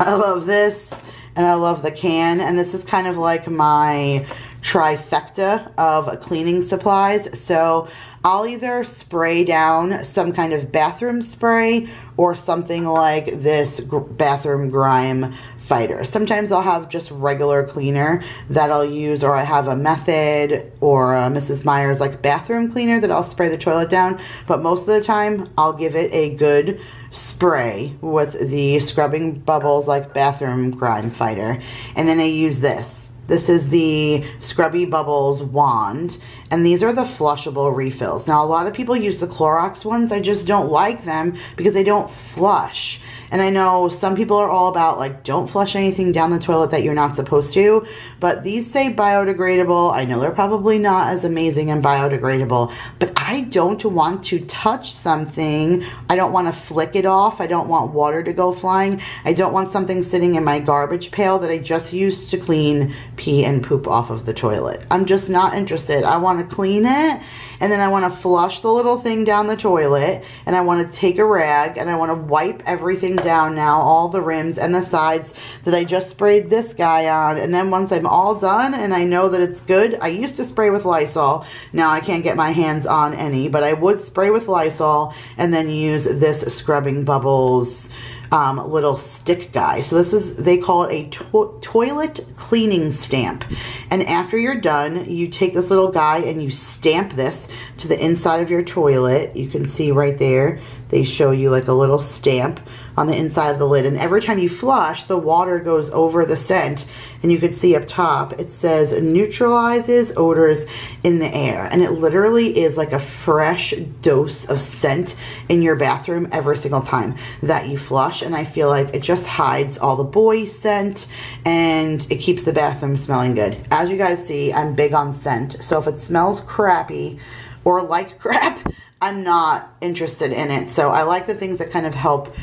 I love this and I love the can and this is kind of like my trifecta of cleaning supplies. So I'll either spray down some kind of bathroom spray or something like this bathroom grime fighter. Sometimes I'll have just regular cleaner that I'll use or I have a Method or a Mrs. Meyer's like bathroom cleaner that I'll spray the toilet down. But most of the time I'll give it a good spray with the scrubbing bubbles like bathroom grime fighter. And then I use this. This is the Scrubby Bubbles wand, and these are the flushable refills. Now, a lot of people use the Clorox ones. I just don't like them because they don't flush. And I know some people are all about like, don't flush anything down the toilet that you're not supposed to, but these say biodegradable. I know they're probably not as amazing and biodegradable, but I don't want to touch something. I don't want to flick it off. I don't want water to go flying. I don't want something sitting in my garbage pail that I just used to clean pee and poop off of the toilet. I'm just not interested. I want to clean it and then I want to flush the little thing down the toilet and I want to take a rag and I want to wipe everything down now, all the rims and the sides that I just sprayed this guy on. And then once I'm all done and I know that it's good, I used to spray with Lysol. Now I can't get my hands on any, but I would spray with Lysol and then use this Scrubbing Bubbles um, little stick guy. So this is, they call it a to toilet cleaning stamp. And after you're done, you take this little guy and you stamp this to the inside of your toilet. You can see right there, they show you like a little stamp on the inside of the lid. And every time you flush, the water goes over the scent. And you can see up top, it says neutralizes odors in the air. And it literally is like a fresh dose of scent in your bathroom every single time that you flush. And I feel like it just hides all the boy scent and it keeps the bathroom smelling good. As you guys see, I'm big on scent. So if it smells crappy or like crap, I'm not interested in it. So I like the things that kind of help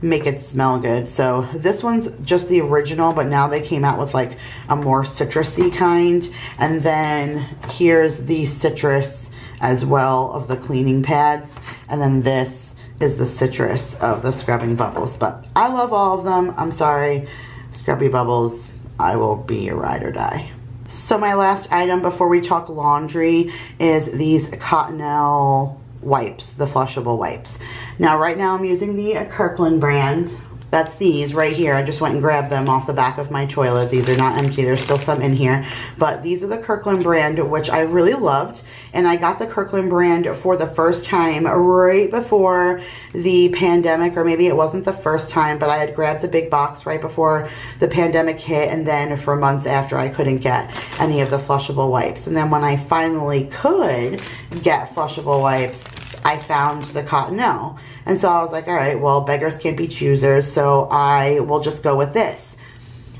make it smell good. So this one's just the original, but now they came out with like a more citrusy kind. And then here's the citrus as well of the cleaning pads. And then this is the citrus of the scrubbing bubbles. But I love all of them. I'm sorry, scrubby bubbles, I will be your ride or die. So my last item before we talk laundry is these Cottonelle wipes, the flushable wipes. Now right now I'm using the Kirkland brand. That's these right here. I just went and grabbed them off the back of my toilet. These are not empty. There's still some in here. But these are the Kirkland brand, which I really loved. And I got the Kirkland brand for the first time right before the pandemic. Or maybe it wasn't the first time, but I had grabbed a big box right before the pandemic hit. And then for months after, I couldn't get any of the flushable wipes. And then when I finally could get flushable wipes, I found the Cottonelle. And so I was like, all right, well, beggars can't be choosers, so I will just go with this.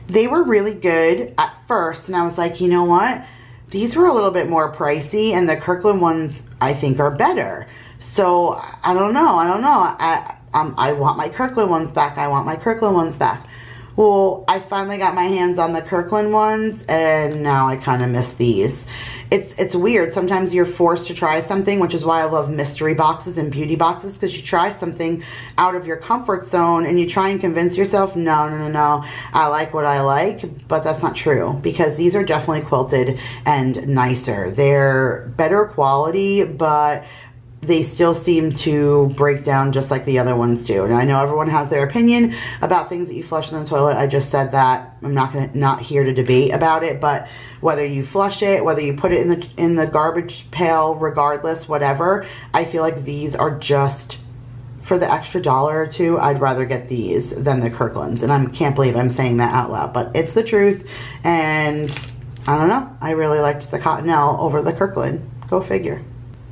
They were really good at first, and I was like, you know what? These were a little bit more pricey, and the Kirkland ones, I think, are better. So, I don't know. I don't know. I, um, I want my Kirkland ones back. I want my Kirkland ones back. Well, I finally got my hands on the Kirkland ones, and now I kind of miss these it's it's weird. Sometimes you're forced to try something, which is why I love mystery boxes and beauty boxes because you try something out of your comfort zone and you try and convince yourself, no, no, no, no, I like what I like, but that's not true because these are definitely quilted and nicer. They're better quality, but they still seem to break down just like the other ones do. And I know everyone has their opinion about things that you flush in the toilet. I just said that. I'm not gonna not here to debate about it, but whether you flush it, whether you put it in the in the garbage pail, regardless, whatever, I feel like these are just for the extra dollar or two, I'd rather get these than the Kirklands. And I can't believe I'm saying that out loud, but it's the truth. And I don't know. I really liked the Cottonelle over the Kirkland. Go figure.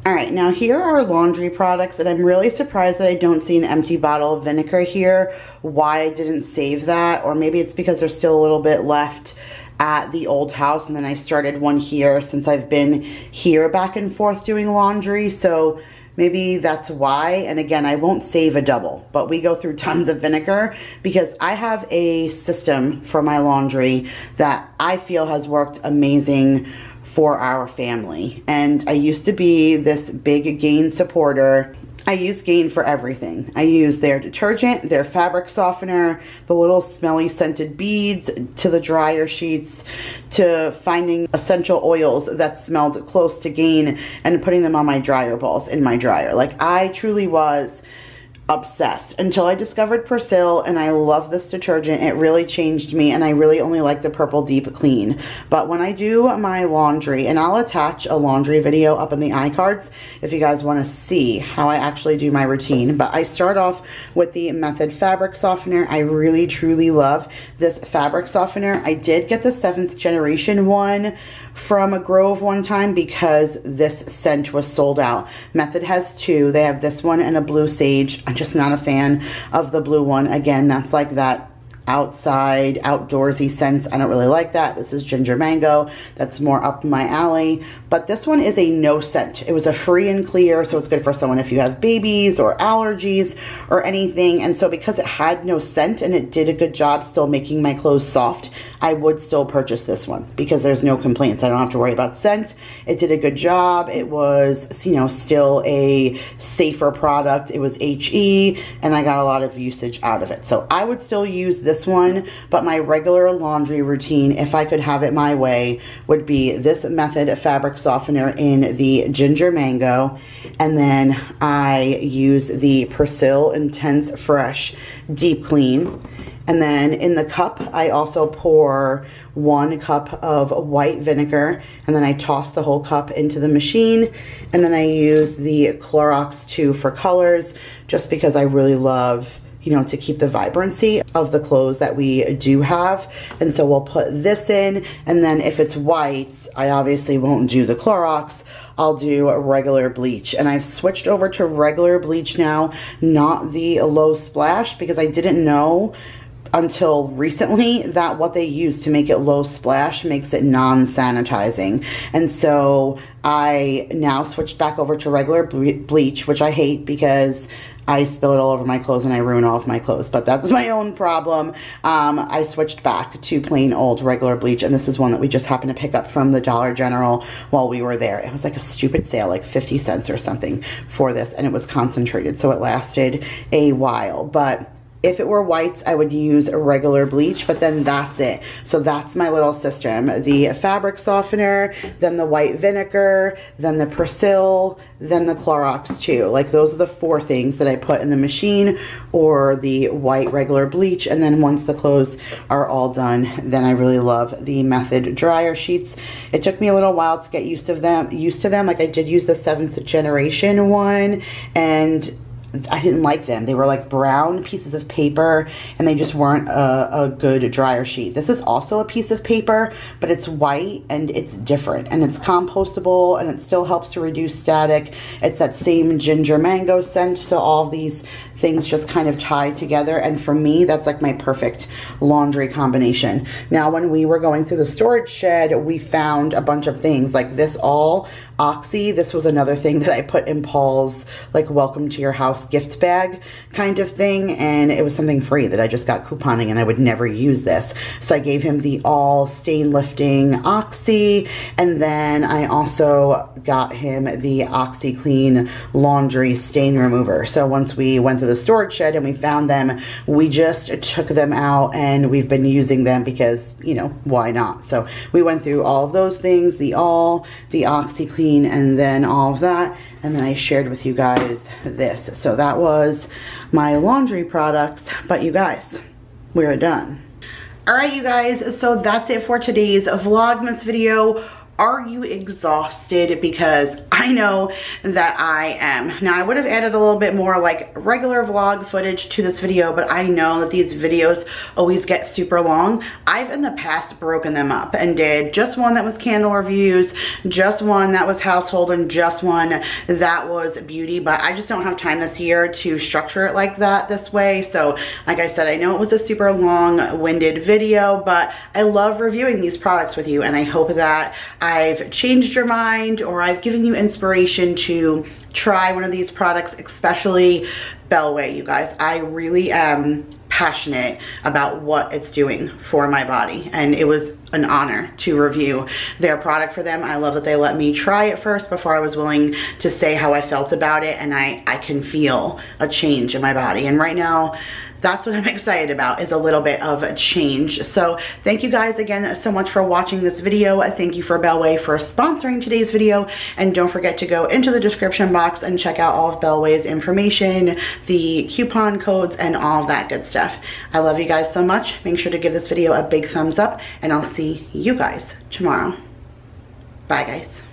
All right, now here are laundry products, and I'm really surprised that I don't see an empty bottle of vinegar here. Why I didn't save that, or maybe it's because there's still a little bit left at the old house, and then I started one here since I've been here back and forth doing laundry, so maybe that's why. And again, I won't save a double, but we go through tons of vinegar because I have a system for my laundry that I feel has worked amazing for our family. And I used to be this big Gain supporter. I use Gain for everything. I use their detergent, their fabric softener, the little smelly scented beads, to the dryer sheets, to finding essential oils that smelled close to Gain and putting them on my dryer balls in my dryer. Like I truly was obsessed until I discovered Persil and I love this detergent. It really changed me and I really only like the Purple Deep Clean. But when I do my laundry, and I'll attach a laundry video up in the iCards if you guys want to see how I actually do my routine. But I start off with the Method Fabric Softener. I really truly love this fabric softener. I did get the 7th generation one from a Grove one time because this scent was sold out. Method has two. They have this one and a blue sage. I'm just not a fan of the blue one. Again, that's like that outside, outdoorsy scents. I don't really like that. This is ginger mango. That's more up my alley. But this one is a no scent. It was a free and clear, so it's good for someone if you have babies or allergies or anything. And so because it had no scent and it did a good job still making my clothes soft, I would still purchase this one because there's no complaints. I don't have to worry about scent. It did a good job. It was, you know, still a safer product. It was HE and I got a lot of usage out of it. So I would still use this one, but my regular laundry routine, if I could have it my way, would be this Method of fabric softener in the ginger mango. And then I use the Persil Intense Fresh Deep Clean. And then in the cup, I also pour one cup of white vinegar and then I toss the whole cup into the machine. And then I use the Clorox 2 for colors just because I really love you know, to keep the vibrancy of the clothes that we do have. And so we'll put this in, and then if it's white, I obviously won't do the Clorox. I'll do a regular bleach. And I've switched over to regular bleach now, not the low splash, because I didn't know until recently that what they use to make it low splash makes it non-sanitizing. And so I now switched back over to regular bleach, which I hate because I spill it all over my clothes and I ruin all of my clothes, but that's my own problem. Um, I switched back to plain old regular bleach, and this is one that we just happened to pick up from the Dollar General while we were there. It was like a stupid sale, like 50 cents or something for this, and it was concentrated, so it lasted a while. But if it were whites, I would use a regular bleach, but then that's it. So that's my little system. The fabric softener, then the white vinegar, then the Persil, then the Clorox 2. Like those are the four things that I put in the machine or the white regular bleach. And then once the clothes are all done, then I really love the Method dryer sheets. It took me a little while to get used to them, used to them. Like I did use the seventh generation one and I didn't like them. They were like brown pieces of paper and they just weren't a, a, good dryer sheet. This is also a piece of paper, but it's white and it's different and it's compostable and it still helps to reduce static. It's that same ginger mango scent. So all these things just kind of tie together. And for me, that's like my perfect laundry combination. Now, when we were going through the storage shed, we found a bunch of things like this all Oxy. This was another thing that I put in Paul's like welcome to your house gift bag kind of thing. And it was something free that I just got couponing and I would never use this. So I gave him the all stain lifting Oxy. And then I also got him the OxiClean laundry stain remover. So once we went through the storage shed and we found them, we just took them out and we've been using them because, you know, why not? So we went through all of those things, the all, the And then all of that. And then I shared with you guys this. So that was my laundry products. But you guys, we're done. All right, you guys, so that's it for today's Vlogmas video are you exhausted? Because I know that I am. Now I would have added a little bit more like regular vlog footage to this video, but I know that these videos always get super long. I've in the past broken them up and did just one that was candle reviews, just one that was household, and just one that was beauty, but I just don't have time this year to structure it like that this way. So like I said, I know it was a super long-winded video, but I love reviewing these products with you and I hope that I've changed your mind or I've given you inspiration to try one of these products, especially Bellway, you guys. I really am passionate about what it's doing for my body and it was an honor to review their product for them. I love that they let me try it first before I was willing to say how I felt about it and I, I can feel a change in my body. And right now, that's what I'm excited about is a little bit of a change. So thank you guys again so much for watching this video. Thank you for Bellway for sponsoring today's video. And don't forget to go into the description box and check out all of Bellway's information, the coupon codes, and all that good stuff. I love you guys so much. Make sure to give this video a big thumbs up and I'll see you guys tomorrow. Bye guys.